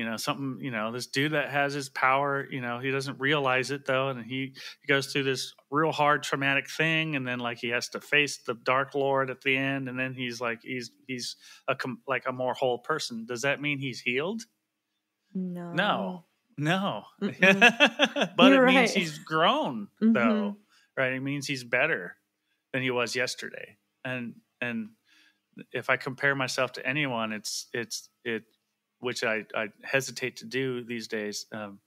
You know something you know this dude that has his power you know he doesn't realize it though and he, he goes through this real hard traumatic thing and then like he has to face the dark lord at the end and then he's like he's he's a com- like a more whole person. Does that mean he's healed? No. no. No. But You're it means he's grown Mhm. though right? It means he's better than he was yesterday. And and if i compare myself to anyone it's it's it which i i hesitate to do these days um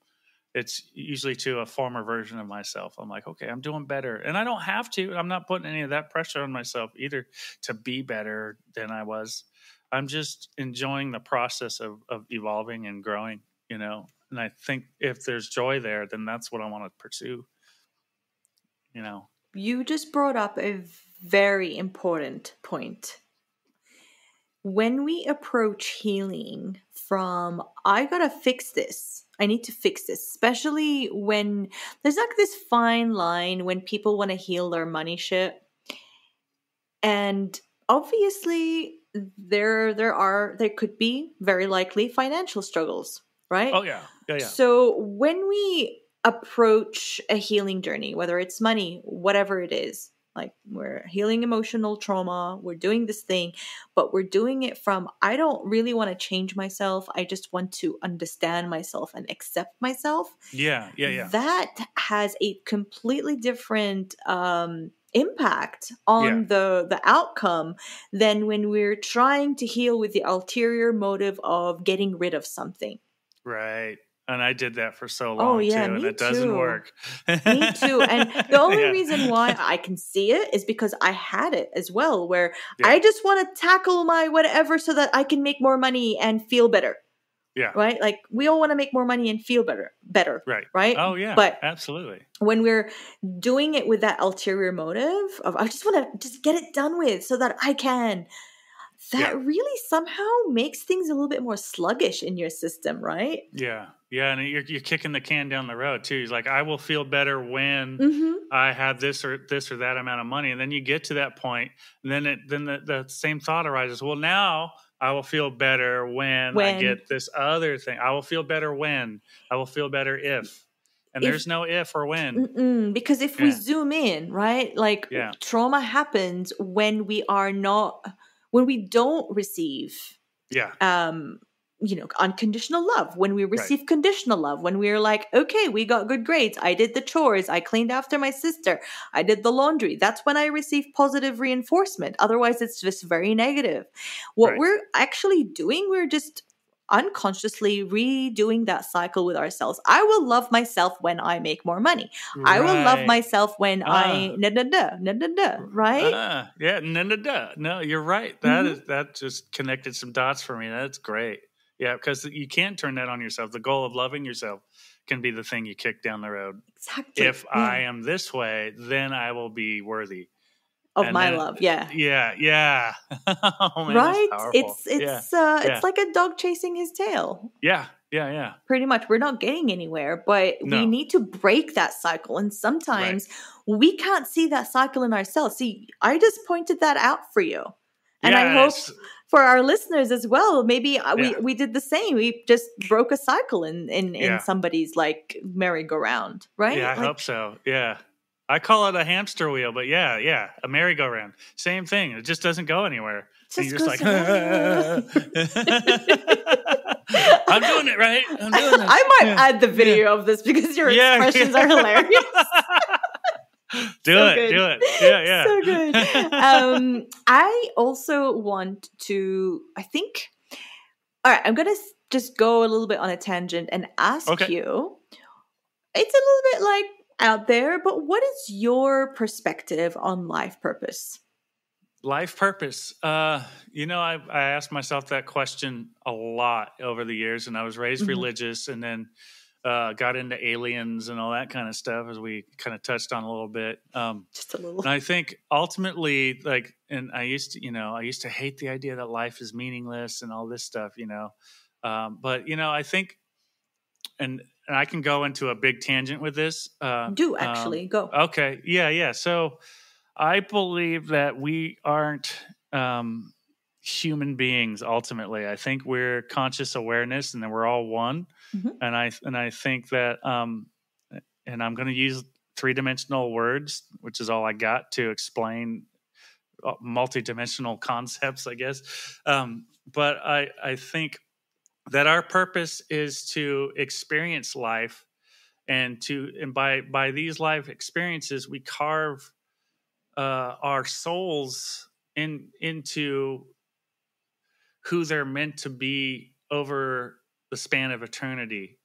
it's usually to a former version of myself. I'm like okay i'm doing better. And i don't have to i'm not putting any of that pressure on myself either to be better than i was. I'm just enjoying the process of of evolving and growing you know? And i think if there's joy there then that's what i want to pursue you know? You just brought up a very important point. When we approach healing from, I gotta fix this, I need to fix this, especially when there's like this fine line when people wanna heal their money shit. And obviously, there there are there could be very likely financial struggles, right? oh yeah yeah yeah So when we approach a healing journey, whether it's money, whatever it is, like we're healing emotional trauma, we're doing this thing, but we're doing it from I don't really want to change myself. I just want to understand myself and accept myself. yeah yeah yeah That has a completely different um impact on Yeah. the the outcome than when we're trying to heal with the ulterior motive of getting rid of something. right and i did that for so long. Oh, long yeah, too and me it doesn't work Me too. And the only Yeah. reason why I can see it is because I had it as well, where Yeah. I just want to tackle my whatever so that I can make more money and feel better. yeah Right? Like we all want to make more money and feel better, better. right Right? oh yeah But absolutely when we're doing it with that ulterior motive of I just want to just get it done with so that I can that Yeah. really somehow makes things a little bit more sluggish in your system, right? Yeah, yeah, and you're you're kicking the can down the road too. He's like, I will feel better when Mm-hmm. I have this or this or that amount of money, and then you get to that point, and then it then the, the same thought arises. Well, now I will feel better when, When. I get this other thing. I will feel better when I will feel better if, and If- there's no if or when. Because if we zoom in, right, like Yeah. trauma happens when we are not, when we don't receive, Yeah, um, you know, unconditional love. When we receive conditional love, when we're like, okay, we got good grades, I did the chores, I cleaned after my sister, I did the laundry. That's when I receive positive reinforcement. Otherwise, it's just very negative. What Right. we're actually doing, we're just unconsciously redoing that cycle with ourselves. I will love myself when I make more money. I will love myself when I Ah. na na na na na na. Right? Ah, yeah, no, no, no, no, you're right. That Mhm. is that just connected some dots for me. That's great. Yeah, because you can't turn that on yourself. The goal of loving yourself can be the thing you kick down the road. exactly. If Yeah. I am this way, then I will be worthy. Of and my then- love, yeah. Yeah, yeah. oh, man, right? It's it's uh yeah. it's like a dog chasing his tail. yeah, yeah, yeah, Pretty much. We're not getting anywhere, but we need to break that cycle. And sometimes we can't see that cycle in ourselves. See, I just pointed that out for you. And I hope for our listeners as well, maybe uh, we, we did the same. We just broke a cycle in in, in Yeah. somebody's like merry-go-round, right? Yeah, I Like, hope so. Yeah. I call it a hamster wheel, but yeah, yeah, a merry-go-round. Same thing. It just doesn't go anywhere. Just you're just like, I'm doing it right. I'm doing it. I might Yeah. add the video of this because your Yeah, expressions yeah. are hilarious. do So it. good. Do it. Yeah, yeah. so good. Um, I also want to. I think. All right, I'm gonna just go a little bit on a tangent and ask Okay. you. It's a little bit like out there, but what is your perspective on life purpose? Life purpose. Uh, you know, I, I asked myself that question a lot over the years, and I was raised Mhm. religious, and then uh, got into aliens and all that kind of stuff, as we kind of touched on a little bit. Um, Just a little. and I think ultimately, like, and I used to, you know, I used to hate the idea that life is meaningless and all this stuff, you know. Um, but you know, I think, and and I can go into a big tangent with this. Uh, Do um, actually go. Okay. Yeah. Yeah. So I believe that we aren't um, human beings ultimately. I think we're conscious awareness and then we're all one. Mhm. And I and I think that um and I'm going to use three-dimensional words, which is all I got to explain uh, multi-dimensional concepts, I guess. Um, but I I think that our purpose is to experience life and to and by by these life experiences we carve uh, our souls in into who they're meant to be over the span of eternity.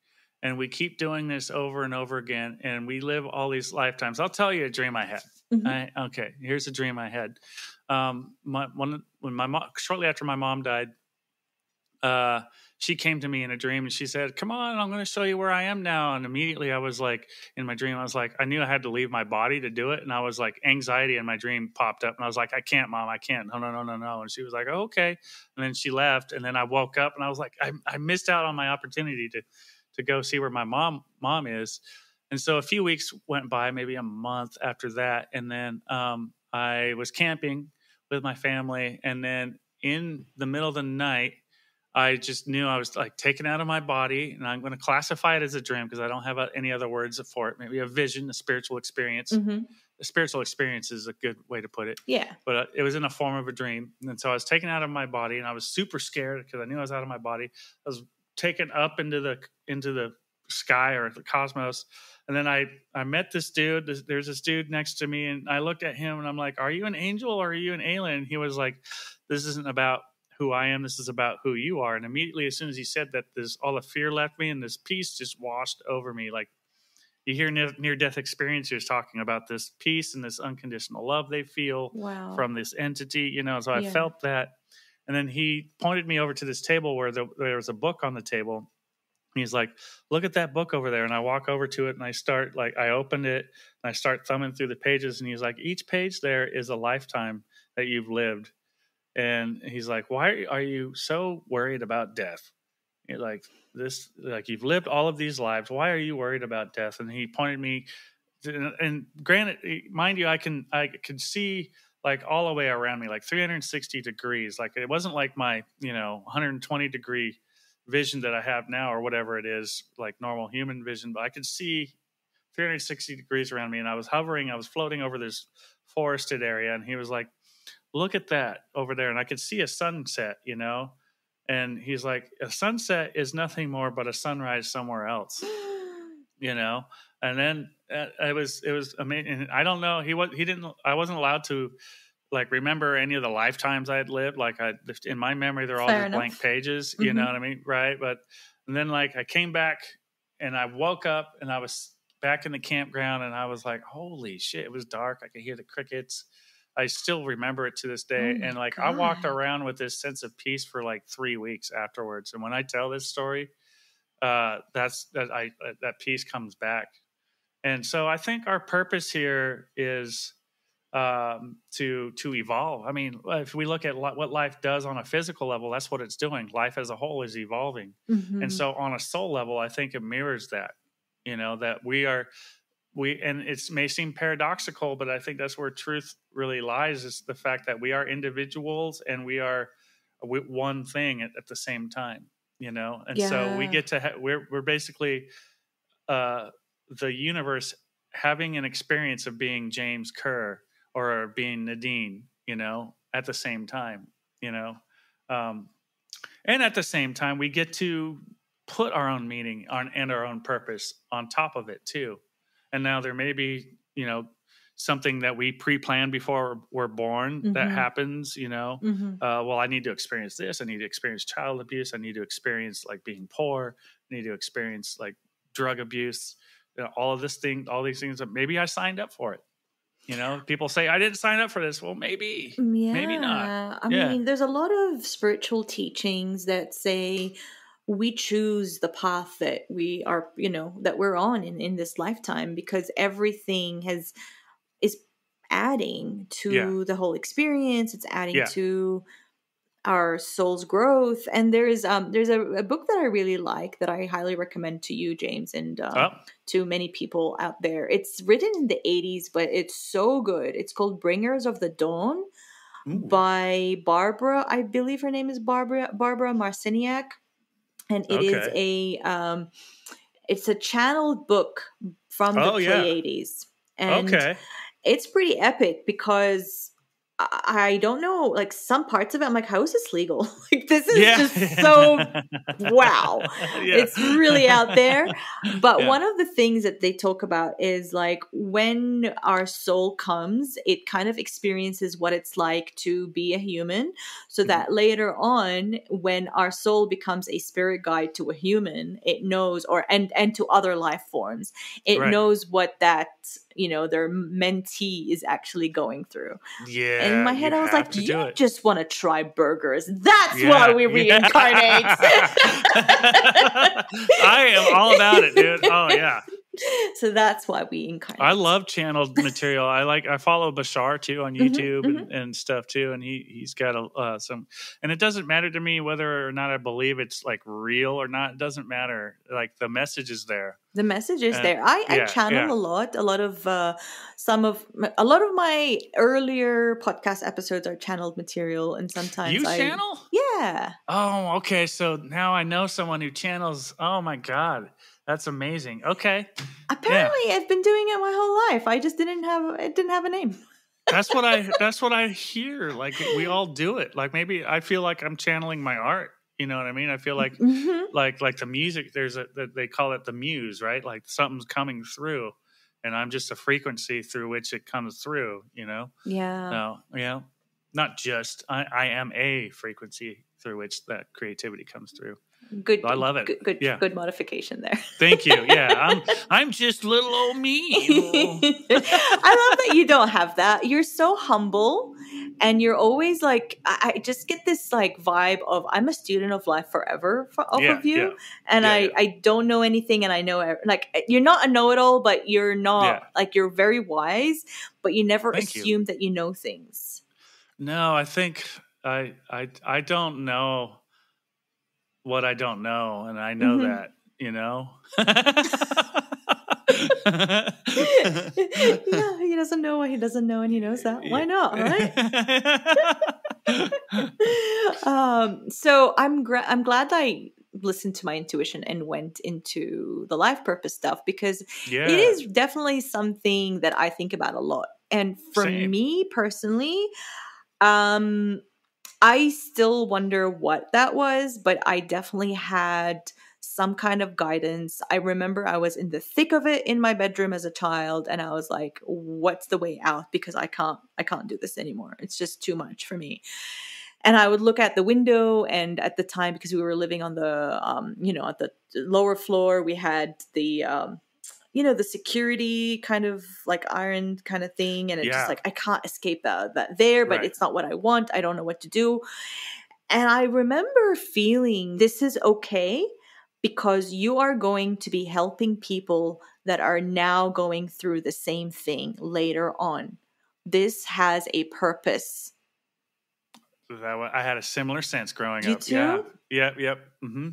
And we keep doing this over and over again and we live all these lifetimes. I'll tell you a dream i had. Mhm. I, okay here's a dream i had. Um my one when my mom shortly after my mom died uh she came to me in a dream and she said come on i'm going to show you where i am now. And immediately i was like in my dream i was like i knew i had to leave my body to do it and i was like anxiety in my dream popped up and i was like i can't mom i can't. No no no no no. And she was like oh, okay. And then she left and then i woke up and i was like i, I missed out on my opportunity to to go see where my mom mom is. And so a few weeks went by maybe a month after that and then um, i was camping with my family and then in the middle of the night I just knew I was like taken out of my body, and I'm going to classify it as a dream because I don't have any other words for it. Maybe a vision, a spiritual experience. Mhm. A spiritual experience is a good way to put it, Yeah. but uh, it was in a form of a dream. And so I was taken out of my body, and I was super scared because I knew I was out of my body. I was taken up into the into the sky or the cosmos, and then I I met this dude. This, there's this dude next to me, and I looked at him, and I'm like, "Are you an angel or are you an alien?" And he was like, "This isn't about." Who I am. This is about who you are. And immediately, as soon as he said that, this all the fear left me, and this peace just washed over me. Like you hear near death experiencers talking about this peace and this unconditional love they feel Wow. from this entity. You know, so I Yeah. felt that. And then he pointed me over to this table where the, there was a book on the table. He's like, "Look at that book over there." And I walk over to it and I start like I opened it and I start thumbing through the pages. And he's like, "Each page there is a lifetime that you've lived." And he's like, "Why are you so worried about death? You're like this, like you've lived all of these lives. Why are you worried about death?" And he pointed me, to, and granted, mind you, I can I could see like all the way around me, like 360 degrees. Like it wasn't like my you know 120 degree vision that I have now or whatever it is, like normal human vision, but I could see 360 degrees around me and I was hovering, I was floating over this forested area and he was like look at that over there and i could see a sunset you know? And he's like a sunset is nothing more but a sunrise somewhere else you know? And then uh, it was it was amazing i don't know he was he didn't i wasn't allowed to like remember any of the lifetimes i had lived like i in my memory they're all Fair just enough. blank pages you Mhm. know what i mean? Right? But and then like i came back and i woke up and i was back in the campground and i was like holy shit it was dark i could hear the crickets I still remember it to this day. Oh and like I walked around with this sense of peace for like three weeks afterwards. And when I tell this story, uh, that's that I uh, that peace comes back. And so I think our purpose here is um, to to evolve. I mean, if we look at li- what life does on a physical level, that's what it's doing. Life as a whole is evolving. Mhm. And so on a soul level, I think it mirrors that, you know, that we are we and it may seem paradoxical, but I think that's where truth really lies is the fact that we are individuals and we are one thing at, at the same time, you know? And so we get to ha- we're we're basically uh the universe having an experience of being James Kerr or being Nadine, you know, at the same time, you know. Um and at the same time we get to put our own meaning on and our own purpose on top of it too and now there may be you know something that we pre-planned before we're born that Mhm. happens you know Mhm. uh, well i need to experience this i need to experience child abuse i need to experience like being poor i need to experience like drug abuse you know, all of this thing all these things that maybe i signed up for it you know people say i didn't sign up for this well maybe Yeah, Maybe not. I Yeah. mean, there's a lot of spiritual teachings that say we choose the path that we are, you know, that we're on in, in this lifetime because everything has is adding to Yeah. the whole experience. It's adding Yeah. to our soul's growth. And there's um there's a, a book that I really like that I highly recommend to you, James, and um, oh, to many people out there. It's written in the 80s, but it's so good. It's called Bringers of the Dawn ooh, by Barbara. I believe her name is Barbara Barbara Marciniak, and it is a um, it's a channeled book from the Oh, yeah. Pleiades, and okay it's pretty epic because. I don't know, like some parts of it, I'm like, how is this legal? like, this is just so wow. Yeah. It's really out there. But Yeah. one of the things that they talk about is like when our soul comes, it kind of experiences what it's like to be a human. So Mhm. that later on, when our soul becomes a spirit guide to a human, it knows, or and and to other life forms, it Right. knows what that you know their mentee is actually going through. yeah and in my head, I was like, you just want to try burgers. That's Yeah, why we reincarnate. I am all about it, dude. Oh yeah, so that's why we incarnate. I love channeled material. I like. I follow Bashar too on Mhm, YouTube And, and stuff too, and he he's got a uh, some. And it doesn't matter to me whether or not I believe it's like real or not. It doesn't matter. Like the message is there. the message is Uh, there. I, I channel yeah. a lot. A lot of uh, some of a lot of my earlier podcast episodes are channeled material, and sometimes you I channel? yeah. Oh, okay. So now I know someone who channels. Oh my god, that's amazing. Okay. Apparently, I've been doing it my whole life. I just didn't have it didn't have a name. that's what I that's what I hear. Like we all do it. Like maybe I feel like I'm channeling my art. You know what I mean? I feel like Mhm. like like the music. There's a they call it the muse, right? Like something's coming through, and I'm just a frequency through which it comes through. You know? Yeah. No, yeah, not just. I I am a frequency through which that creativity comes through. Good. I love it. Good. Good, Yeah. good modification there. Thank you. Yeah, I'm I'm just little old me. I love that you don't have that. You're so humble and you're always like I, I just get this like vibe of I'm a student of life forever for, off Yeah, of you. yeah. And I. I don't know anything and I know like eh, you're not a know-it-all, but you're not like you're very wise, but you never Thank you. assume that you know things. No, I think I I I don't know what I don't know, and I know Mhm. that. You know. yeah, he doesn't know what he doesn't know, and he knows that. Why not, right? um, so I'm gra- I'm glad I listened to my intuition and went into the life purpose stuff because yeah. it is definitely something that I think about a lot. And for Same. me personally, um, I still wonder what that was, but I definitely had some kind of guidance. I remember I was in the thick of it in my bedroom as a child and I was like, what's the way out because I can't I can't do this anymore. It's just too much for me. And I would look at the window and at the time because we were living on the um, you know, at the lower floor, we had the um you know the security kind of like iron kind of thing and it's Yeah. just like i can't escape that, that there but Right. it's not what i want i don't know what to do and i remember feeling this is okay because you are going to be helping people that are now going through the same thing later on this has a purpose That wa- I had a similar sense growing You up. Yeah. too? Yep. Yep. hmm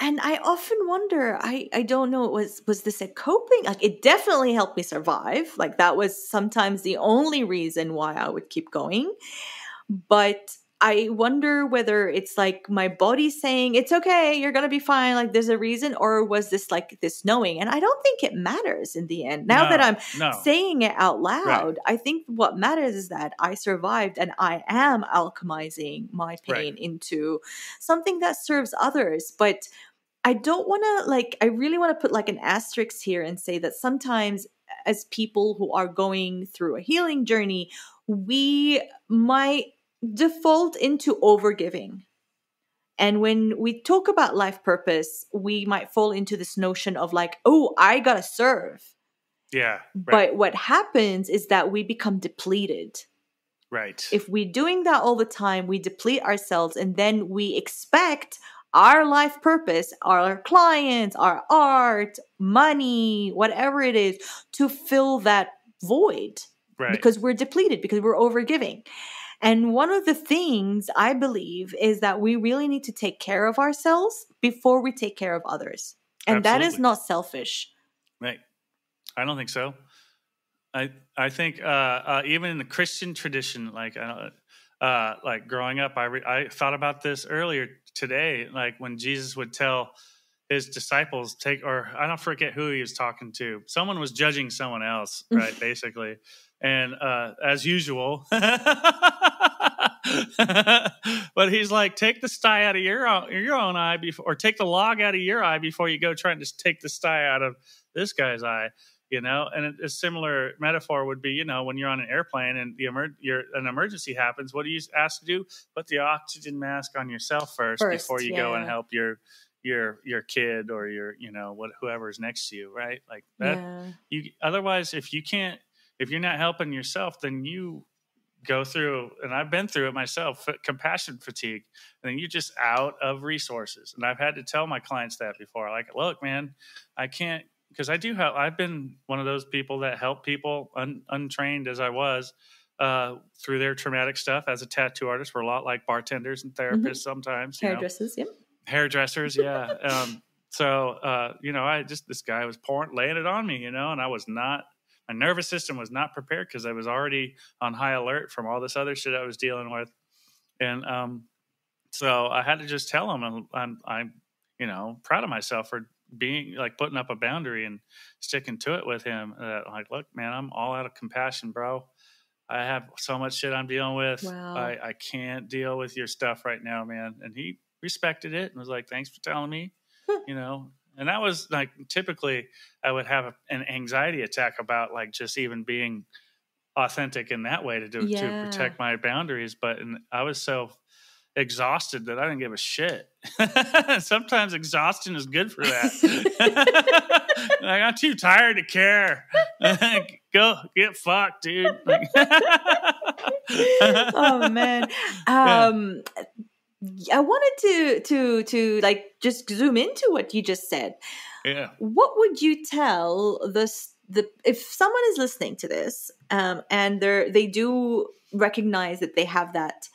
and i often wonder i i don't know was was this a coping like it definitely helped me survive like that was sometimes the only reason why i would keep going. But i wonder whether it's like my body saying it's okay you're gonna be fine like there's a reason or was this like this knowing and i don't think it matters in the end now that i'm no. saying it out loud i think what matters is that i survived and i am alchemizing my pain Right. into something that serves others but i don't want to like i really want to put like an asterisk here and say that sometimes as people who are going through a healing journey we might default into overgiving and when we talk about life purpose we might fall into this notion of like oh i gotta serve yeah. Right. but what happens is that we become depleted. right. If we're doing that all the time, we deplete ourselves and then we expect our life purpose, our clients, our art, money, whatever it is, to fill that void right. because we're depleted, because we're overgiving. And one of the things I believe is that we really need to take care of ourselves before we take care of others. And that is not selfish. Right. I don't think so. I I think uh, uh, even in the Christian tradition, like uh, uh, like growing up, I re- I thought about this earlier today. Like when Jesus would tell his disciples take, or I don't forget who he was talking to. Someone was judging someone else, right? basically, and uh, as usual. but he's like, take the sty out of your own, your own eye before, or take the log out of your eye before you go trying to take the sty out of this guy's eye. You know, and a- similar metaphor would be, you know, when you're on an airplane and the emer- your an emergency happens, what do you ask to do? Put the oxygen mask on yourself first, First, before you go and help your your your kid or your you know what whoever's next to you, right? Like that yeah. you otherwise if you can't if you're not helping yourself then you go through and i've been through it myself f- compassion fatigue and then you're just out of resources and i've had to tell my clients that before like look man i can't because i do have i've been one of those people that help people un, untrained as i was uh, through their traumatic stuff as a tattoo artist we're a lot like bartenders and therapists sometimes you know? Hairdressers, yep. hairdressers yeah um so uh you know i just this guy was pouring laying it on me you know and i was not my nervous system was not prepared because i was already on high alert from all this other shit i was dealing with. And um so i had to just tell him and i'm i'm you know proud of myself for being like putting up a boundary and sticking to it with him that like look man i'm all out of compassion bro. I have so much shit i'm dealing with. Wow. i i can't deal with your stuff right now man. And he respected it and was like thanks for telling me you know and that was like typically i would have an anxiety attack about like just even being authentic in that way to do Yeah. to protect my boundaries but and i was so exhausted that i didn't give a shit. Sometimes exhaustion is good for that. Like i'm too tired to care. Go get fucked dude. Oh man. Um i wanted to to to like just zoom into what you just said. Yeah. What would you tell the the if someone is listening to this um and they're they do recognize that they have that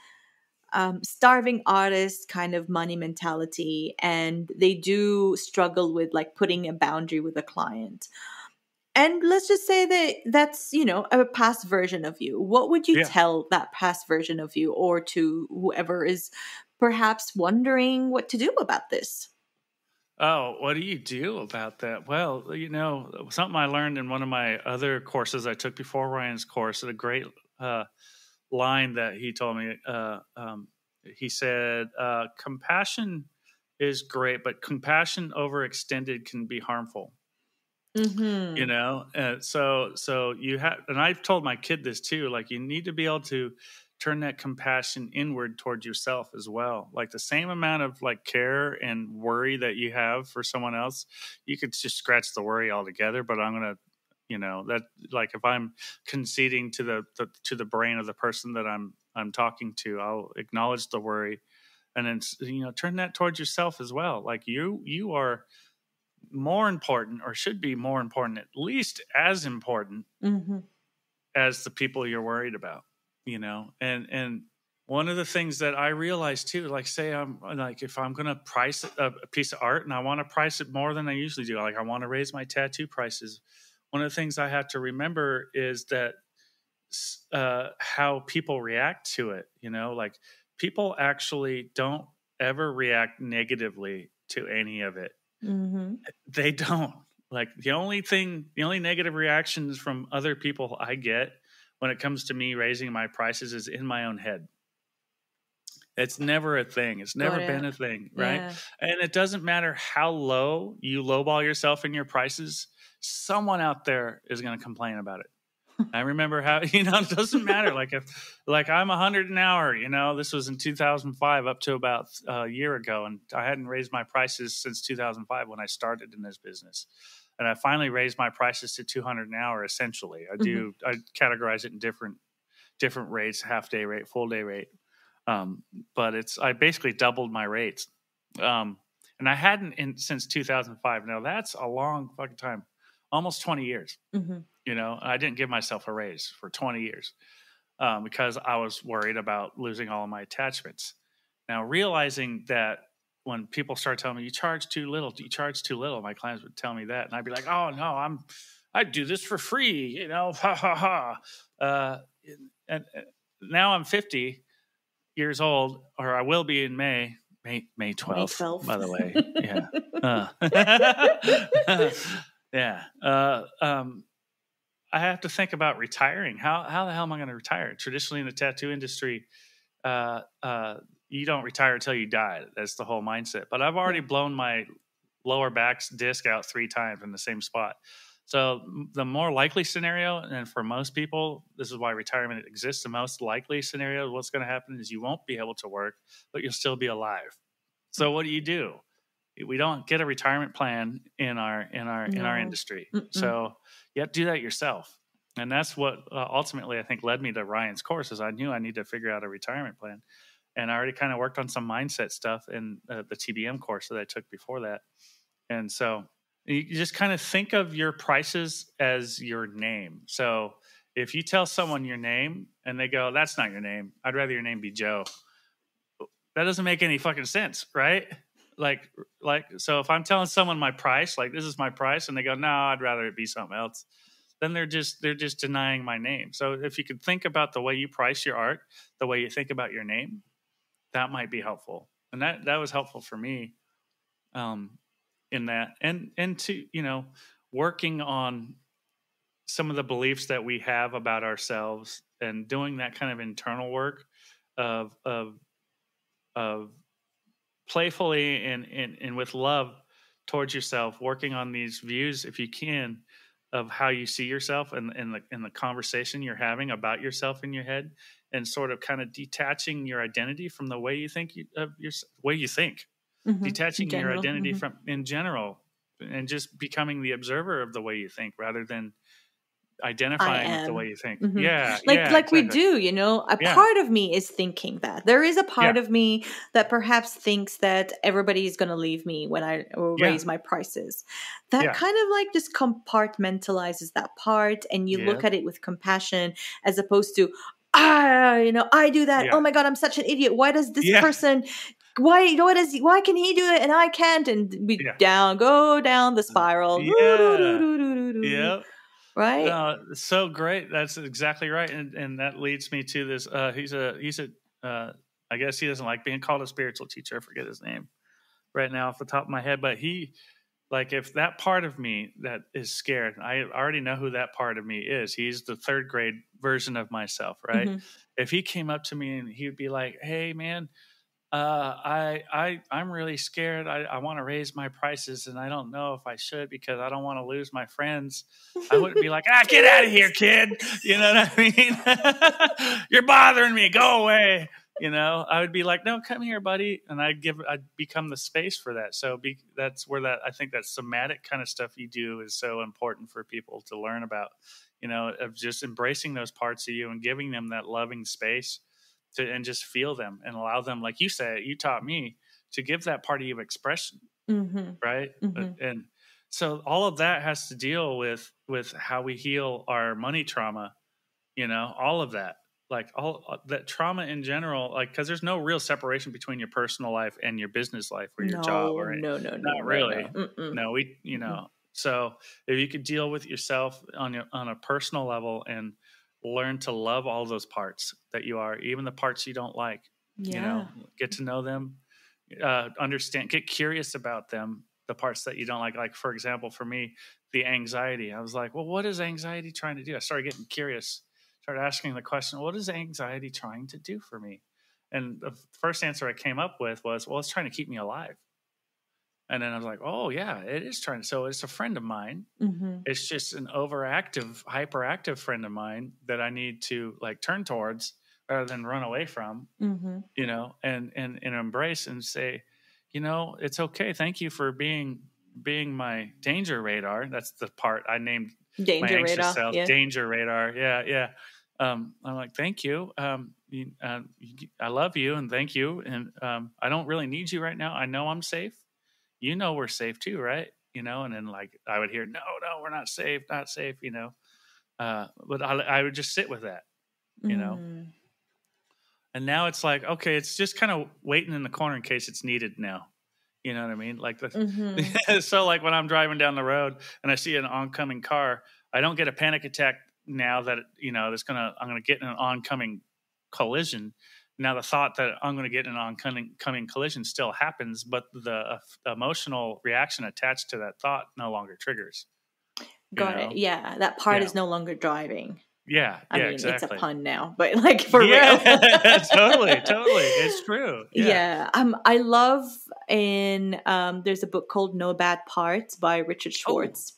um, starving artist kind of money mentality and they do struggle with like putting a boundary with a client. And let's just say that that's you know a past version of you. What would you Yeah. tell that past version of you or to whoever is perhaps wondering what to do about this Oh, what do you do about that? Well, you know, something I learned in one of my other courses I took before Ryan's course, a great uh, line that he told me. Uh, um, he said, uh, "Compassion is great, but compassion overextended can be harmful." mm-hmm. You know, so so you have, and I've told my kid this too. Like, you need to be able to turn that compassion inward towards yourself as well. Like the same amount of like care and worry that you have for someone else you could just scratch the worry altogether but i'm gonna you know that like if i'm conceding to the, the to the brain of the person that i'm i'm talking to i'll acknowledge the worry and then you know turn that towards yourself as well. Like you you are more important or should be more important at least as important Mm-hmm. as the people you're worried about you know? And and one of the things that i realized too like say i'm like if i'm going to price a, a piece of art and i want to price it more than i usually do like i want to raise my tattoo prices. One of the things i have to remember is that uh, how people react to it you know? Like people actually don't ever react negatively to any of it. Mm-hmm. they don't. Like the only thing the only negative reactions from other people i get when it comes to me raising my prices is in my own head. It's never a thing. It's never been a thing right? Yeah. and it doesn't matter how low you lowball yourself in your prices someone out there is going to complain about it i remember how you know it doesn't matter like if like i'm a hundred an hour you know this was in 2005 up to about a year ago and i hadn't raised my prices since 2005 when i started in this business. And i finally raised my prices to 200 an hour essentially. I do i categorize it in different different rates half day rate full day rate. Um, but it's i basically doubled my rates. Um, and i hadn't in since 2005 now that's a long fucking time. Almost 20 years. Mm-hmm. You know i didn't give myself a raise for 20 years um, because i was worried about losing all of my attachments. Now realizing that when people start telling me you charge too little you charge too little my clients would tell me that and i'd be like oh no i'm i do this for free you know ha ha ha. Uh, and, and now i'm 50 years old or i will be in may may may 12th, 12th. by the way. Yeah. Uh, yeah uh, um, I have to think about retiring. How how the hell am I going to retire? Traditionally, in the tattoo industry, uh, uh, you don't retire until you die. That's the whole mindset. But I've already blown my lower back's disc out three times in the same spot. So the more likely scenario, and for most people, this is why retirement exists. The most likely scenario, what's going to happen is you won't be able to work, but you'll still be alive. So what do you do? We don't get a retirement plan in our in our in our industry. Mm-mm. So you have to do that yourself. And that's what uh, ultimately I think led me to Ryan's course is I knew I need to figure out a retirement plan. And I already kind of worked on some mindset stuff in uh, the TBM course that I took before that. And so you you just kind of think of your prices as your name. So if you tell someone your name and they go, that's not your name, I'd rather your name be Joe. That doesn't make any fucking sense, right? Like, like, so if I'm telling someone my price, like this is my price, and they go, no, I'd rather it be something else, then they're just they're just denying my name. So if you could think about the way you price your art, the way you think about your name, that might be helpful. And that that was helpful for me, um, in that, and and to you know, working on some of the beliefs that we have about ourselves and doing that kind of internal work of of of playfully and, and and with love towards yourself working on these views if you can of how you see yourself and in the in the conversation you're having about yourself in your head and sort of kind of detaching your identity from the way you think you, of your way you think Mhm. detaching your identity mhm. from in general and just becoming the observer of the way you think rather than identifying with the way you think Mhm. yeah like yeah, like we do you know a Yeah. part of me is thinking that there is a part Yeah. of me that perhaps thinks that everybody is going to leave me when i raise my prices that kind of like just compartmentalizes that part and you look at it with compassion as opposed to ah, you know, I do that. Oh my god, I'm such an idiot. Why does this person? Why? Why does? Why can he do it and I can't? And we down, go down the spiral. Yeah. Right. No, so great. That's exactly right, and and that leads me to this. Uh, he's a he's a. Uh, I guess he doesn't like being called a spiritual teacher. I forget his name right now off the top of my head, but he, like, if that part of me that is scared, I already know who that part of me is. He's the third grade version of myself, right? Mhm. If he came up to me and he would be like, "Hey, man." Uh, I I I'm really scared. I, I want to raise my prices, and I don't know if I should because I don't want to lose my friends. I wouldn't be like, ah, get out of here, kid. You know what I mean? You're bothering me. Go away. You know, I would be like, no, come here, buddy, and I'd give, I'd become the space for that. So be, that's where that I think that somatic kind of stuff you do is so important for people to learn about. You know, of just embracing those parts of you and giving them that loving space to and just feel them and allow them, like you said, you taught me to give that part of you expression Mhm. right Mhm. and so all of that has to deal with with how we heal our money trauma you know all of that like all uh, that trauma in general like because there's no real separation between your personal life and your business life or your no, job or no, no, no, not no, really. no. No we you know so if you could deal with yourself on your on a personal level and learn to love all those parts that you are even the parts you don't like Yeah. you know get to know them uh, understand get curious about them the parts that you don't like. Like for example for me the anxiety. I was like well what is anxiety trying to do? I started getting curious started asking the question what is anxiety trying to do for me? And the first answer i came up with was well it's trying to keep me alive and then i was like oh yeah it is trying so it's a friend of mine Mhm. it's just an overactive hyperactive friend of mine that i need to like turn towards rather than run away from Mhm. you know and and and embrace and say you know it's okay thank you for being being my danger radar that's the part i named my Danger anxious radar. self Yeah. danger radar yeah yeah um, i'm like thank you um, you, uh, i love you and thank you and um, i don't really need you right now i know i'm safe you know we're safe too right you know and then like i would hear no no we're not safe not safe you know uh, but I, I would just sit with that you know. Mm. and now it's like okay it's just kind of waiting in the corner in case it's needed now you know what i mean like the Mhm. so like when i'm driving down the road and i see an oncoming car i don't get a panic attack now that you know there's gonna i'm gonna get in an oncoming collision now the thought that i'm gonna get in an oncoming coming collision still happens but the uh, emotional reaction attached to that thought no longer triggers Got know? it. Yeah, that part Yeah. is no longer driving. yeah I yeah mean, exactly it's a pun now, but like for yeah, real. totally totally it's true Yeah. Um, I love in um, there's a book called No Bad Parts by Richard Oh, Schwartz.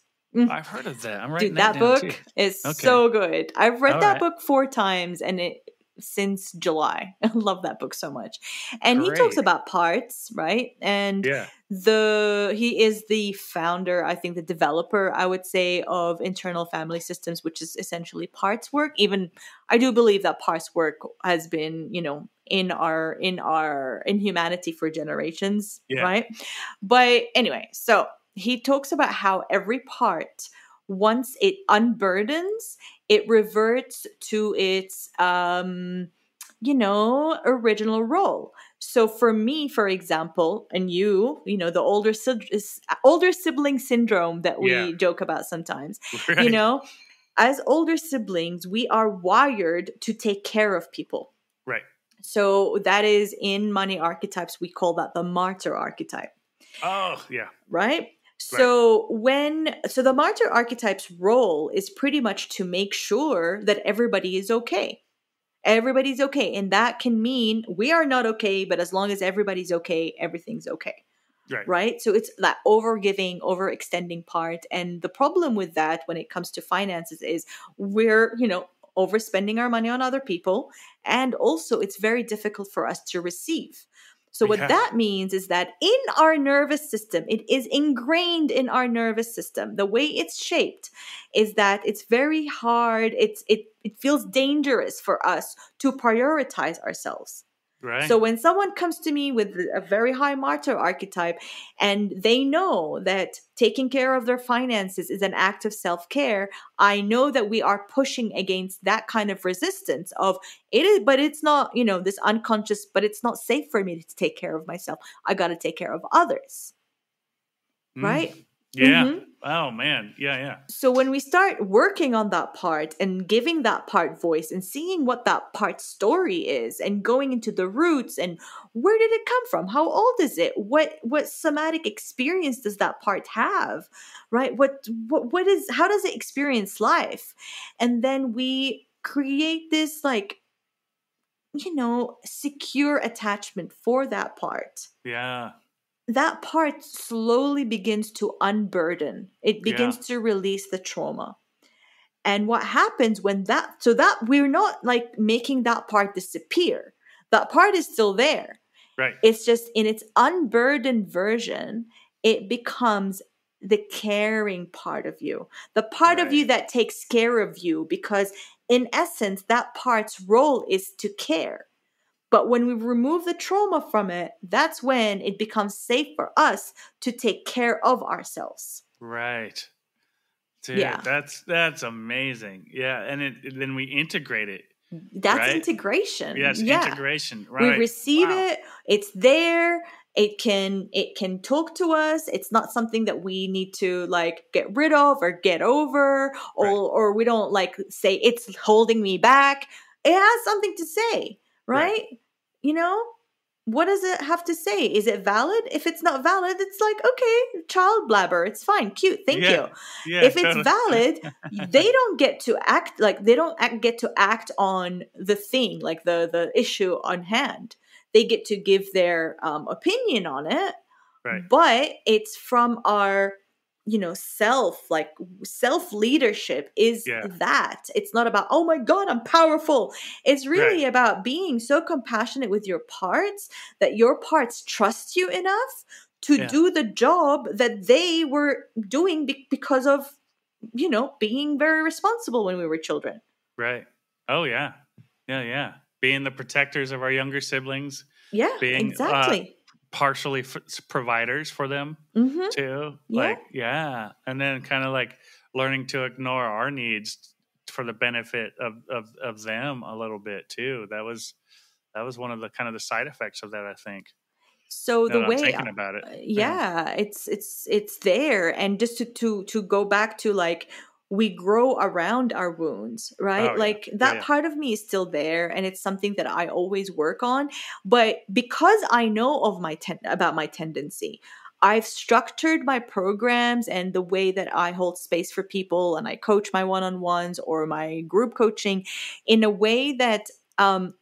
i've heard of that i'm writing Dude, that, that, book too. is Okay. so good. I've read All that right. book four times and it since July. I love that book so much. And he talks about parts, right? And yeah the he is the founder i think the developer i would say of internal family systems which is essentially parts work even i do believe that parts work has been you know in our in our in humanity for generations Yeah. right but anyway so he talks about how every part once it unburdens it reverts to its um you know original role so for me, for example, and you, you know, the older older sibling syndrome that we Yeah. joke about sometimes, you know, as older siblings, we are wired to take care of people. Right. So that is in money archetypes, we call that the martyr archetype Oh, yeah. right? So when so the martyr archetype's role is pretty much to make sure that everybody is okay. Everybody's okay. And that can mean we are not okay, but as long as everybody's okay, everything's okay. Right. Right? So it's that overgiving, overextending part. And the problem with that when it comes to finances is we're, you know, overspending our money on other people. And also it's very difficult for us to receive. So what Yeah. that means is that in our nervous system, it is ingrained in our nervous system. The way it's shaped is that it's very hard. It's it it feels dangerous for us to prioritize ourselves. Right. So when someone comes to me with a very high martyr archetype and they know that taking care of their finances is an act of self-care, I know that we are pushing against that kind of resistance of it is but it's not, you know, this unconscious but it's not safe for me to take care of myself. I got to take care of others. Mm. Right? Yeah. Mhm. Oh man. Yeah. Yeah. So when we start working on that part and giving that part voice and seeing what that part story is and going into the roots and where did it come from? How old is it? What what somatic experience does that part have? Right? What what what is how does it experience life? And then we create this like you know, secure attachment for that part Yeah. That part slowly begins to unburden. It begins to release the trauma. And what happens when that so that we're not like making that part disappear. That part is still there. Right. it's just in its unburdened version it becomes the caring part of you. The part of you that takes care of you because in essence that part's role is to care but when we remove the trauma from it, that's when it becomes safe for us to take care of ourselves. Right. Dude, Yeah. that's that's amazing. Yeah, and it, then we integrate it. That's Right. integration. Yeah, yeah. integration. Right. We receive Wow. it, it's there, it can it can talk to us. It's not something that we need to like get rid of or get over or Right. or we don't like say it's holding me back. It has something to say, Right. You know? What does it have to say? Is it valid? If it's not valid, it's like, okay, child blabber, it's fine, cute, thank Yeah. you. Yeah, if it's valid, they don't get to act like they don't act, get to act on the thing, like the the issue on hand. They get to give their um, opinion on it, Right. but it's from our you know self like self leadership is Yeah. that it's not about oh my god i'm powerful it's really Right. about being so compassionate with your parts that your parts trust you enough to Yeah. do the job that they were doing be- because of you know being very responsible when we were children Right. Oh yeah. Yeah, yeah. Being the protectors of our younger siblings, yeah Being, uh, exactly partially f- providers for them hmm too. Like, yeah. And then kind of like learning to ignore our needs for the benefit of, of, of them a little bit too. That was that was one of the kind of the side effects of that, I think. so the I'm way thinking about it. Uh, yeah it's it's it's there and just to to to go back to like we grow around our wounds right Oh, like Yeah, that yeah. part of me is still there and it's something that i always work on but because i know of my ten- about my tendency i've structured my programs and the way that i hold space for people and i coach my one-on-ones or my group coaching in a way that um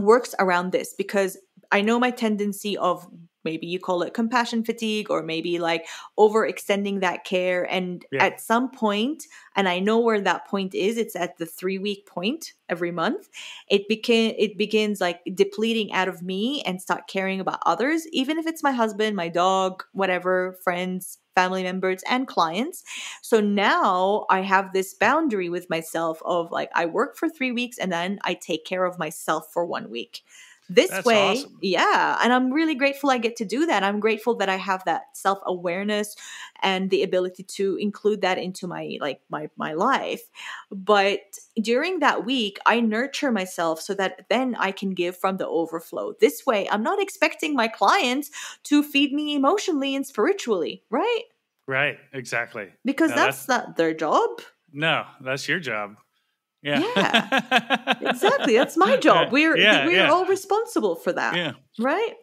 works around this because I know my tendency of maybe you call it compassion fatigue or maybe like overextending that care. And Yeah. at some point and I know where that point is it's at the 3 week point every month it begin it begins like depleting out of me and start caring about others even if it's my husband my dog whatever friends family members and clients. So now I have this boundary with myself of like I work for 3 weeks and then I take care of myself for 1 week this That's way awesome. yeah and i'm really grateful i get to do that i'm grateful that i have that self-awareness and the ability to include that into my like my my life but during that week i nurture myself so that then i can give from the overflow this way i'm not expecting my clients to feed me emotionally and spiritually right Right. Exactly. because No, that's, not their job No, that's your job. Yeah. exactly that's my job we're yeah, we're yeah, all responsible for that yeah. right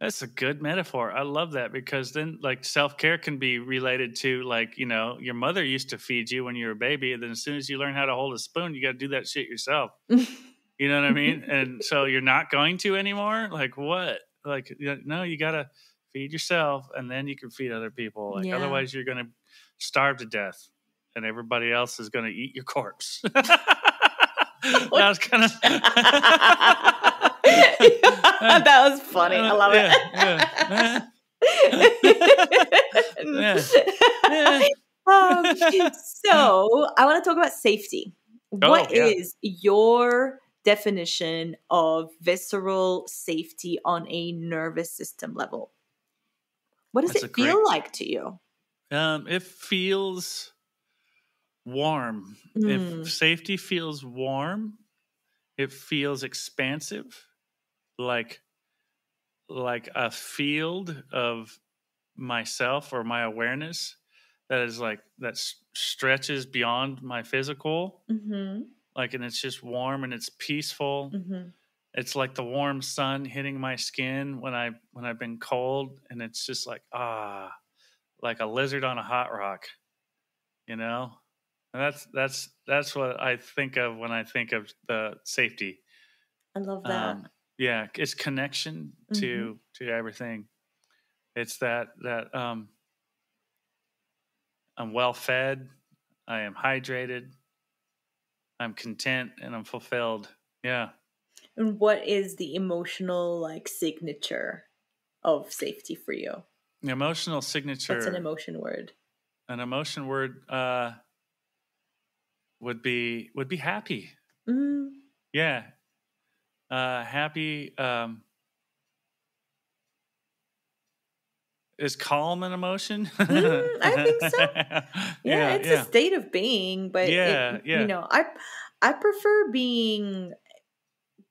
That's a good metaphor. I love that because then like self care can be related to like, you know, your mother used to feed you when you were a baby. And then as soon as you learn how to hold a spoon, you got to do that shit yourself. You know what I mean? and so you're not going to anymore? Like what? Like, no, you got to feed yourself and then you can feed other people. Like, Yeah. otherwise, you're going to starve to death and everybody else is going to eat your corpse. that was kind of. that was funny. I love yeah, it. Yeah. um, so I want to talk about safety. What is Oh, yeah. your definition of visceral safety on a nervous system level. What does That's it feel great- like to you? Um, it feels warm. Mm. If safety feels warm, it feels expansive, like like a field of myself or my awareness that is like that stretches beyond my physical. Mm-hmm. Like, and it's just warm and it's peaceful. Mm-hmm. It's like the warm sun hitting my skin when I when I've been cold, and it's just like ah, like a lizard on a hot rock, you know. And that's that's that's what I think of when I think of the safety. I love that. Um, yeah, it's connection to to everything. It's that that um, I'm well fed, I am hydrated, I'm content, and I'm fulfilled. Yeah. and what is the emotional like signature of safety for you? The emotional signature. What's an emotion word? an emotion word uh, would be would be happy. Mm, Yeah, uh, happy. Um, is calm an emotion? Mm, I think so. yeah, yeah, it's a state of being, but it- Yeah, yeah. you know, I I prefer being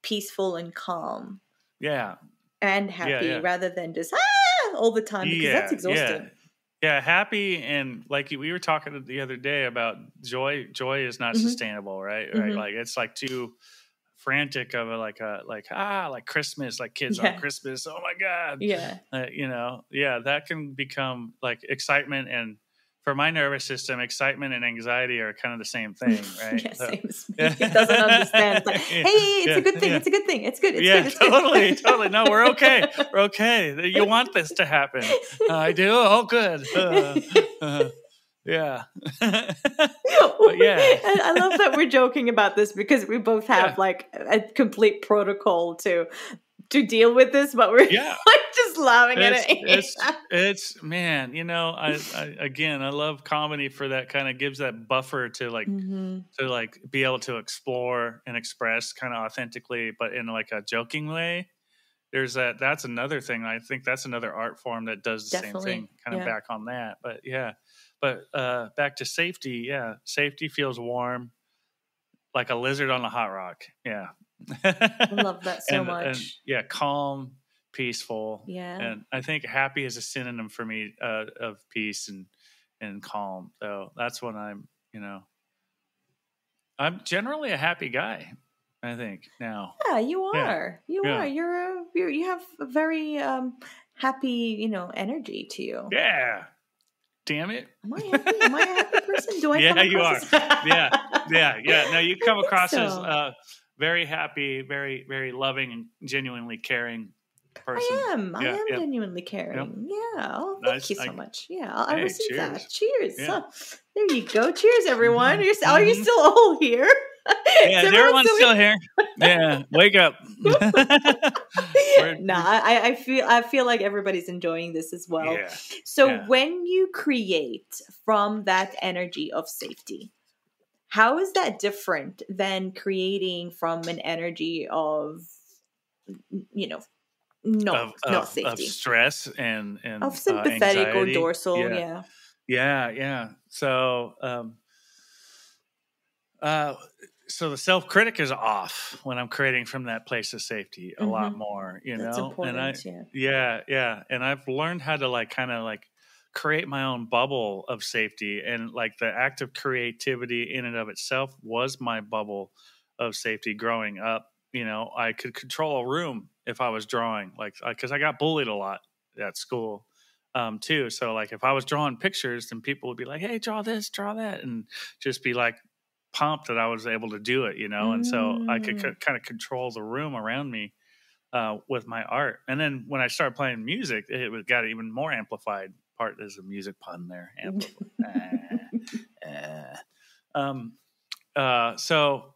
peaceful and calm yeah, and happy yeah. rather than just ah all the time because yeah, that's exhausting. Yeah. Happy and like we were talking the other day about joy. Joy is not Mhm. sustainable, right? Right, Mhm. like it's like too frantic of a like a like ah like Christmas, like kids Yeah. on Christmas. Oh my god, Yeah. uh, you know, yeah, that can become like excitement and for my nervous system, excitement and anxiety are kind of the same thing, right? yeah, So- same. Yeah. It doesn't understand. It's like, hey, it's yeah, a good thing. yeah. It's a good thing. It's good. It's yeah, good. It's good. totally, totally. No, we're okay. We're okay. You want this to happen. Uh, I do. Oh, good. Uh, uh, yeah. yeah. I love that we're joking about this because we both have like a complete protocol to to deal with this, but we're Yeah. like just laughing at it. it's, it's, man, you know, I, I, again, I love comedy for that kind of gives that buffer to like, Mhm. to like be able to explore and express kind of authentically, but in like a joking way. There's that. That's another thing. I think that's another art form that does the Definitely, same thing. Kind of yeah. back on that, but yeah. But uh, back to safety. Yeah, safety feels warm, like a lizard on a hot rock. Yeah. I love that so and, much. and, yeah, calm, peaceful. yeah. And I think happy is a synonym for me uh, of peace and and calm. So that's when I'm, you know, I'm generally a happy guy. I think now. Yeah, you Yeah. are. You Yeah. are. You're a you're, you have a very um happy, you know, energy to you. Yeah. Damn it. Am I happy? Am I a happy person? Do I Yeah, you are. Yeah, Yeah, yeah. No, you come across as uh, very happy, very, very loving, and genuinely caring person. I am. I am yeah. genuinely caring. Yeah. Oh, thank Nice. you so I- much. Yeah, I'll, I Hey, receive that. cheers. Cheers. Yeah. Huh. there you go. Cheers, everyone. Mhm. You're, are you Mhm. still all here? Yeah, is everyone still here? Yeah, wake up. We're- nah, I, I feel I feel like everybody's enjoying this as well. yeah. So Yeah. when you create from that energy of safety, how is that different than creating from an energy of you know no of, not of, safety of stress and and of uh, sympathetic or dorsal Yeah. yeah Yeah, yeah. So, um, uh, so the self critic is off when I'm creating from that place of safety a lot Mhm. more, you that's know. important And I, yeah yeah, yeah, and I've learned how to like kind of like create my own bubble of safety, and like the act of creativity in and of itself was my bubble of safety growing up. You know, I could control a room if I was drawing, like because I got bullied a lot at school um, too. So like if I was drawing pictures, then people would be like, "Hey, draw this, draw that," and just be like pumped that I was able to do it, you know. And so I could Mm. kind of control the room around me uh, with my art. And then when I started playing music, it got even more amplified. Part there's a music pun there. Uh, um, uh, so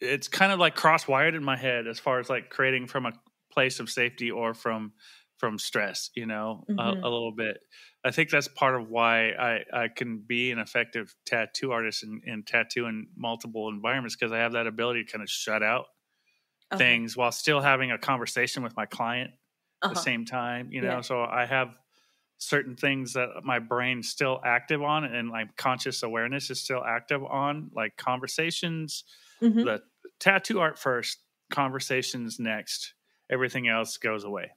it's kind of like cross wired in my head as far as like creating from a place of safety or from from stress you know Mhm. a, a little bit i think that's part of why i i can be an effective tattoo artist and, and tattoo in multiple environments because i have that ability to kind of shut out things while still having a conversation with my client at Uh-huh. the same time. You know, Yeah. so I have certain things that my brain's still active on and like conscious awareness is still active on, like conversations, Mhm. the tattoo art first, conversations next. Everything else goes away.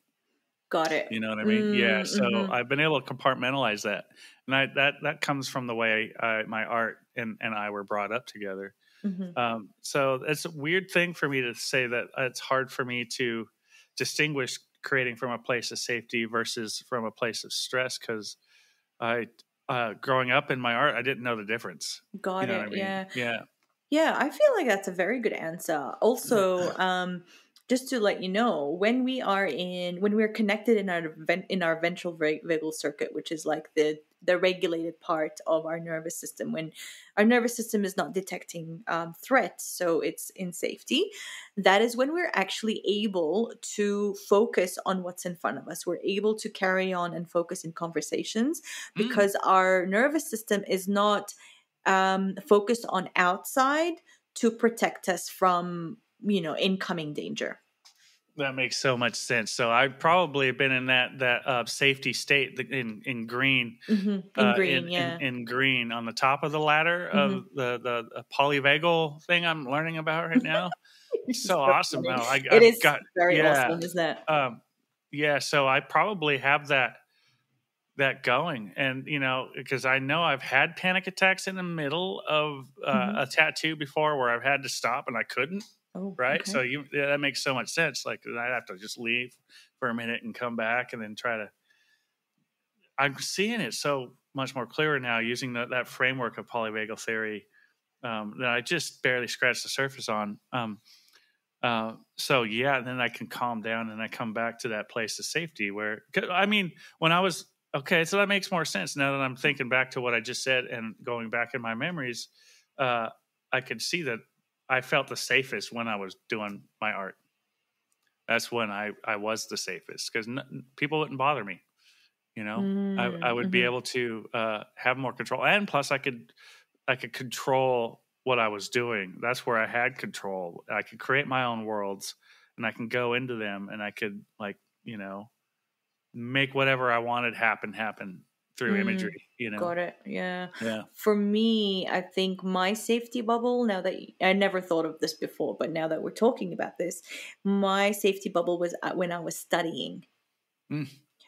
Got it. You know what I mean? yeah. Mm, So mhm. I've been able to compartmentalize that, and I, that that comes from the way I, my art and and I were brought up together. Mhm. Um, so it's a weird thing for me to say that it's hard for me to distinguish creating from a place of safety versus from a place of stress because I, uh, growing up in my art, I didn't know the difference. Got you know it. I mean? Yeah. Yeah. Yeah, I feel like that's a very good answer. Also, um, just to let you know, when we are in when we're connected in our in our ventral vagal circuit, which is like the the regulated part of our nervous system, when our nervous system is not detecting um, threats, so it's in safety, that is when we're actually able to focus on what's in front of us. We're able to carry on and focus in conversations Mm. because our nervous system is not um, focused on outside to protect us from you know incoming danger. That makes so much sense. So I've probably been in that that uh, safety state in in green, hmm In uh, green, in, yeah. in, in green on the top of the ladder of the the, the polyvagal thing I'm learning about right now. It's so awesome. funny. Now I, It I've is got very yeah. awesome, isn't it? um yeah so i probably have that that going and you know because i know i've had panic attacks in the middle of uh, Mhm. a tattoo before where i've had to stop and i couldn't Oh, right okay. so you yeah, that makes so much sense like i'd have to just leave for a minute and come back and then try to i'm seeing it so much more clearer now using that that framework of polyvagal theory um, that i just barely scratched the surface on um, uh, so yeah, then I can calm down and I come back to that place of safety where I mean, when I was okay, so that makes more sense now that I'm thinking back to what I just said and going back in my memories. Uh, I could see that I felt the safest when I was doing my art. That's when I I was the safest because n- people wouldn't bother me. You know, I, I would be Mhm. able to uh, have more control, and plus I could I could control what I was doing. That's where I had control. I could create my own worlds, and I can go into them, and I could like you know make whatever I wanted happen happen through Mm, imagery. You know, Got it. Yeah. yeah, For me, I think my safety bubble, now that I never thought of this before, but now that we're talking about this, my safety bubble was when I was studying.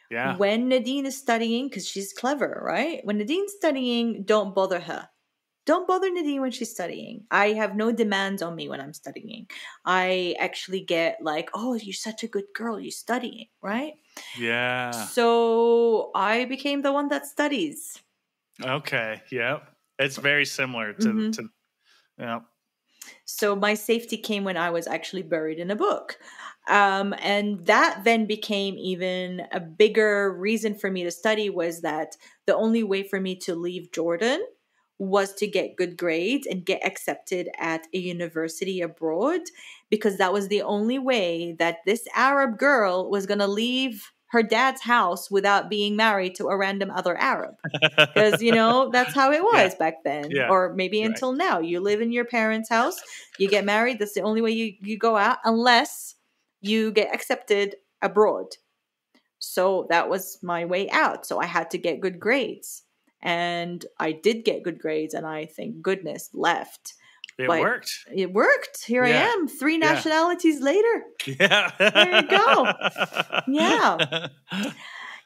yeah, When Nadine is studying, because she's clever, right? When Nadine's studying, don't bother her. Don't bother Nadine when she's studying. I have no demands on me when I'm studying. I actually get like, oh, you're such a good girl, you're studying, right? yeah. So I became the one that studies. Okay, yep. It's very similar to Mhm. to yeah. So my safety came when I was actually buried in a book. Um, and that then became even a bigger reason for me to study was that the only way for me to leave Jordan was to get good grades and get accepted at a university abroad because that was the only way that this Arab girl was going to leave her dad's house without being married to a random other Arab. Because you know that's how it was back then Yeah. or maybe Right. until now. You live in your parents house you get married that's the only way you, you go out unless you get accepted abroad. So that was my way out. So i had to get good grades and i did get good grades and i thank goodness left it Like- worked. it worked here Yeah. i am three Yeah. nationalities later Yeah. There you go. Yeah.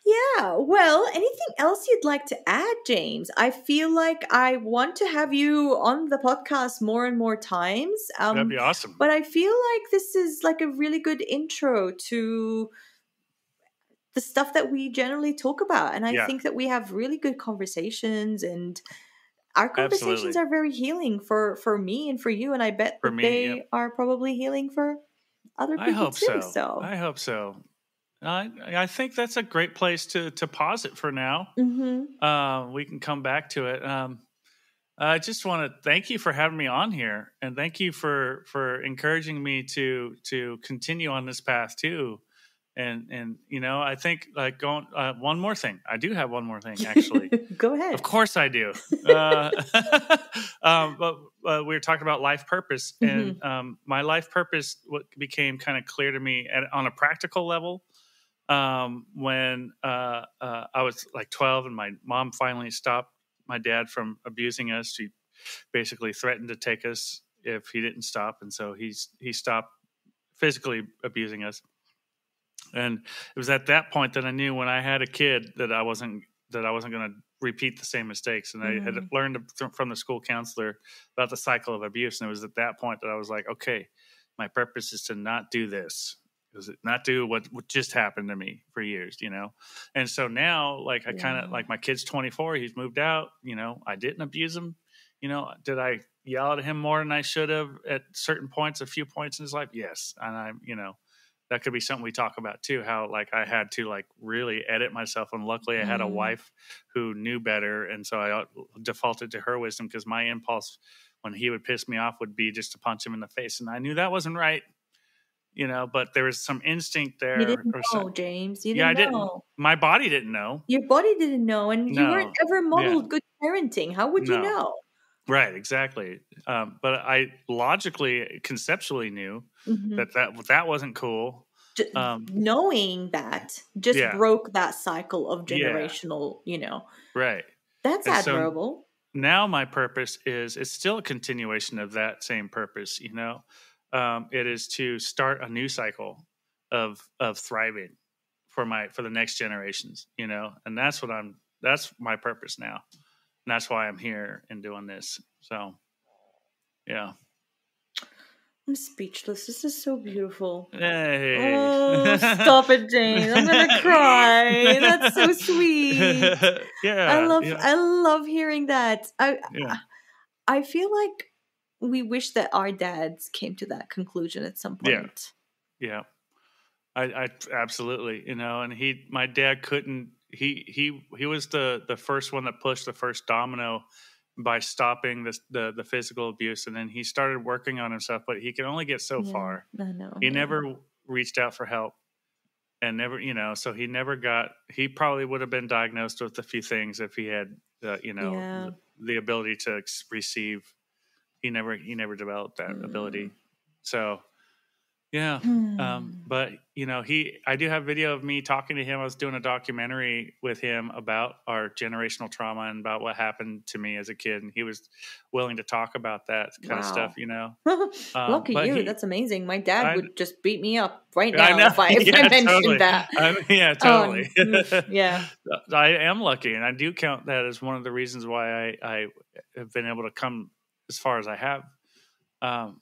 Yeah. Well, anything else you'd like to add, James? I feel like I want to have you on the podcast more and more times. Um, That'd be awesome. but I feel like this is like a really good intro to the stuff that we generally talk about. And I Yeah. think that we have really good conversations and our conversations Absolutely. are very healing for for me and for you and I bet For that me, they yep. are probably healing for other people I hope too. so. I hope so. I I think that's a great place to to pause it for now. Mhm. Uh, we can come back to it. Um, I just want to thank you for having me on here, and thank you for for encouraging me to to continue on this path too. And and you know i think like going uh, one more thing. I do have one more thing actually. Go ahead. of course i do. Uh, um, but uh, we were talking about life purpose. And um, my life purpose what became kind of clear to me at, on a practical level um, when uh, uh, i was like 12 and my mom finally stopped my dad from abusing us. She basically threatened to take us if he didn't stop. And so he's he stopped physically abusing us and it was at that point that I knew when I had a kid that I wasn't that I wasn't going to repeat the same mistakes. And I had Mhm. learned from the school counselor about the cycle of abuse. And it was at that point that I was like, okay, my purpose is to not do this. Is not do what, what just happened to me for years, you know? And so now, like, I kind of like my kid's 24, he's moved out, you know, I didn't abuse him. You know, did I yell at him more than I should have at certain points, a few points in his life? Yes. And I'm, you know, that could be something we talk about too how like i had to like really edit myself and luckily i had a Mhm. wife who knew better and so i uh, defaulted to her wisdom because my impulse when he would piss me off would be just to punch him in the face and i knew that wasn't right you know but there was some instinct there You didn't or know, some- James. You Yeah, I didn't. know. my body didn't know Your body didn't know, and you weren't ever modeled good parenting. How would you know? Right exactly um, but i logically conceptually knew Mhm. that that that wasn't cool um, knowing that just Yeah. broke that cycle of Yeah. generational. You know, right that's And so- admirable. now my purpose is it's still a continuation of that same purpose you know um, it is to start a new cycle of of thriving for my for the next generations you know and that's what i'm that's my purpose now and that's why i'm here and doing this so yeah I'm speechless. This is so beautiful. hey Oh, stop it, Jane. I'm gonna cry. That's so sweet. yeah I love yeah, I love hearing that. I yeah. I feel like we wish that our dads came to that conclusion at some point. Yeah. point. Yeah, I, I absolutely, you know, and he, my dad couldn't. He he he was the the first one that pushed the first domino by stopping this the the physical abuse, and then he started working on himself, but he can only get so Yeah, far. I know. He yeah. never reached out for help, and never, you know, so he never got. He probably would have been diagnosed with a few things if he had, uh, you know, Yeah. the, the ability to ex- receive. He never he never developed that Mm. ability, so. Yeah, Hmm. um, but you know, he I do have video of me talking to him. I was doing a documentary with him about our generational trauma and about what happened to me as a kid, and he was willing to talk about that kind of stuff. You know, um, Lucky but you. he- That's amazing. My dad I- would just beat me up right now if I, if I mentioned totally. that. I mean, yeah, Um, totally. mm, yeah. I am lucky, and I do count that as one of the reasons why I, I have been able to come as far as I have. Um,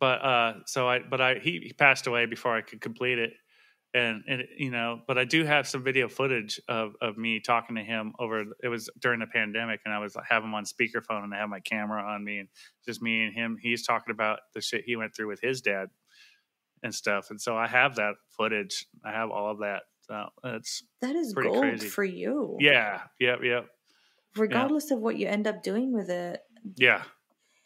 but uh, so I, but I he, he passed away before I could complete it, and and you know, but I do have some video footage of of me talking to him over. It was during the pandemic, and I was have him on speakerphone, and I have my camera on me, and just me and him. He's talking about the shit he went through with his dad and stuff, and so I have that footage. I have all of that. So it's That is gold crazy. for you. yeah, yep, yep, Regardless of what you end up doing with it. yeah.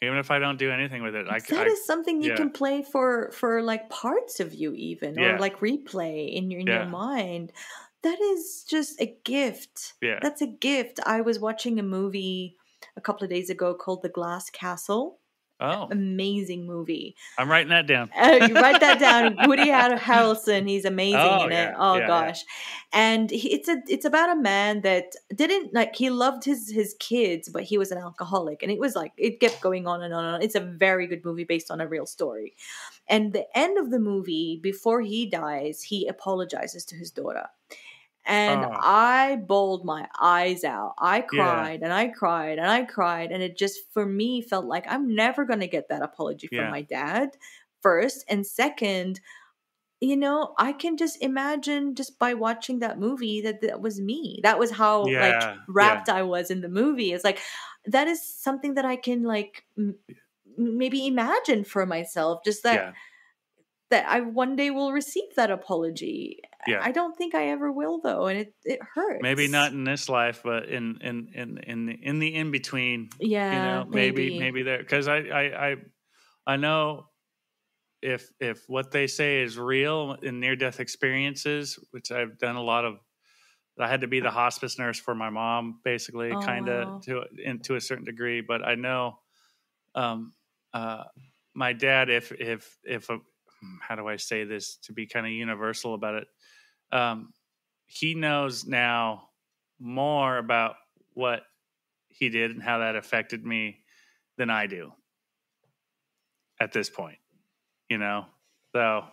Even if I don't do anything with it, I, that I is something you yeah. can play for for like parts of you even Yeah. or like replay in your in Yeah. your mind that is just a gift yeah, that's a gift i was watching a movie a couple of days ago called the glass castle oh, amazing movie. I'm writing that down. uh, you write that down. Woody Har- harrelson he's amazing Oh, in it. oh yeah, yeah. gosh. And he, it's a it's about a man that didn't like he loved his his kids but he was an alcoholic. And it was like it kept going on and on and on. It's a very good movie based on a real story. And the end of the movie before he dies he apologizes to his daughter and Oh. i bawled my eyes out. I cried and i cried and i cried and it just for me felt like i'm never going to get that apology from Yeah. my dad first. And second you know i can just imagine just by watching that movie that that was me. That was how like Yeah, wrapped i was in the movie. It's like that is something that i can like m- maybe imagine for myself just that yeah, that i one day will receive that apology Yeah. i don't think i ever will though and it it hurts maybe not in this life, but in in in in the in the in between. yeah you know, maybe maybe, there because I I I I know if if what they say is real in near death experiences, which I've done a lot of. I had to be the hospice nurse for my mom, basically, Oh, kind wow. of to in, to a certain degree. But I know, um, uh, my dad, if if if a, how do I say this to be kind of universal about it? Um, he knows now more about what he did and how that affected me than I do at this point. You know, so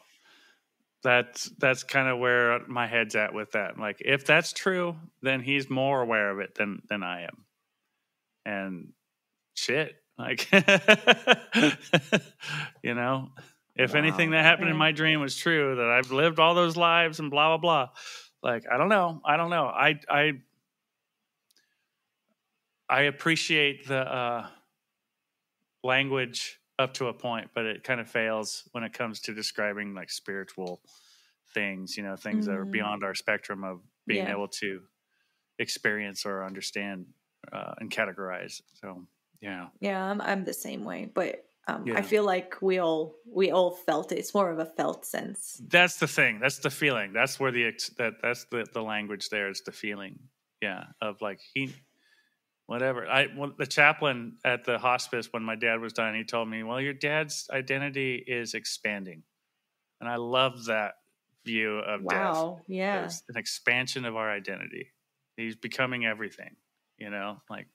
that's that's kind of where my head's at with that. Like, if that's true, then he's more aware of it than than I am. And shit, like, you know, if anything that happened in my dream was true, that I've lived all those lives and blah blah blah. Like, I don't know, I don't know. I I I appreciate the uh, language up to a point, but it kind of fails when it comes to describing like spiritual things, you know, things that are Mhm. beyond our spectrum of being Yeah. able to experience or understand uh, and categorize. So, yeah. Yeah, I'm I'm the same way, but um, I feel like we all we all felt it. It's more of a felt sense. That's the thing. That's the feeling. That's where the ex- that that's the the language there is the feeling. Yeah, of like he whatever. I well, the chaplain at the hospice when my dad was dying, he told me, "Well, your dad's identity is expanding." And I love that view of death. Wow. Yeah. There's an expansion of our identity. He's becoming everything, you know, like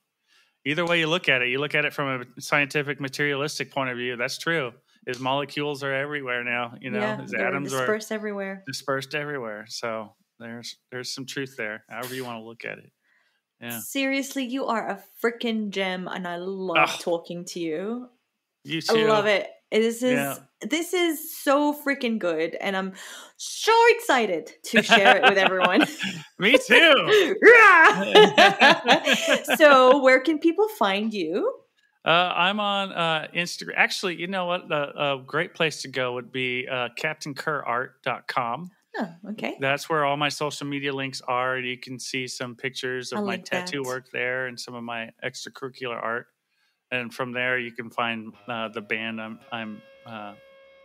either way you look at it, you look at it from a scientific materialistic point of view, that's true. Is molecules are everywhere now, you know, yeah, atoms are dispersed everywhere. dispersed everywhere. So there's there's some truth there, however you want to look at it. Yeah. Seriously, you are a freaking gem, and I love Ugh. talking to you. You too. I love it. This is Yeah. this is so freaking good, and I'm so excited to share it with everyone. Me too. so, where can people find you? Uh, I'm on uh, Instagram. Actually, you know what? A, a great place to go would be uh, CaptainKerrArt.com. Oh, okay. That's where all my social media links are. You can see some pictures of my tattoo that. work there and some of my extracurricular art. And from there, you can find uh, the band. I'm I'm uh,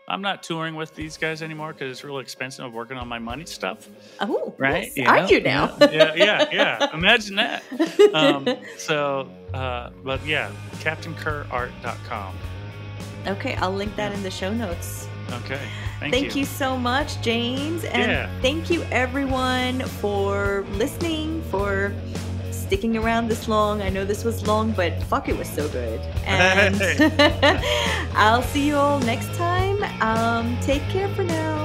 I'm not touring with these guys anymore because it's real expensive. I'm working on my money stuff. Oh, Right? yes. Are know? you now? Yeah, yeah, yeah. Imagine that. Um, so, uh, but yeah, CaptainKerrArt.com. okay, I'll link that in the show notes. Okay. Thank, Thank you. so much, James. And Yeah. thank you, everyone, for listening, for sticking around this long. I know this was long, but fuck, it was so good. And I'll see you all next time. Um, take care for now.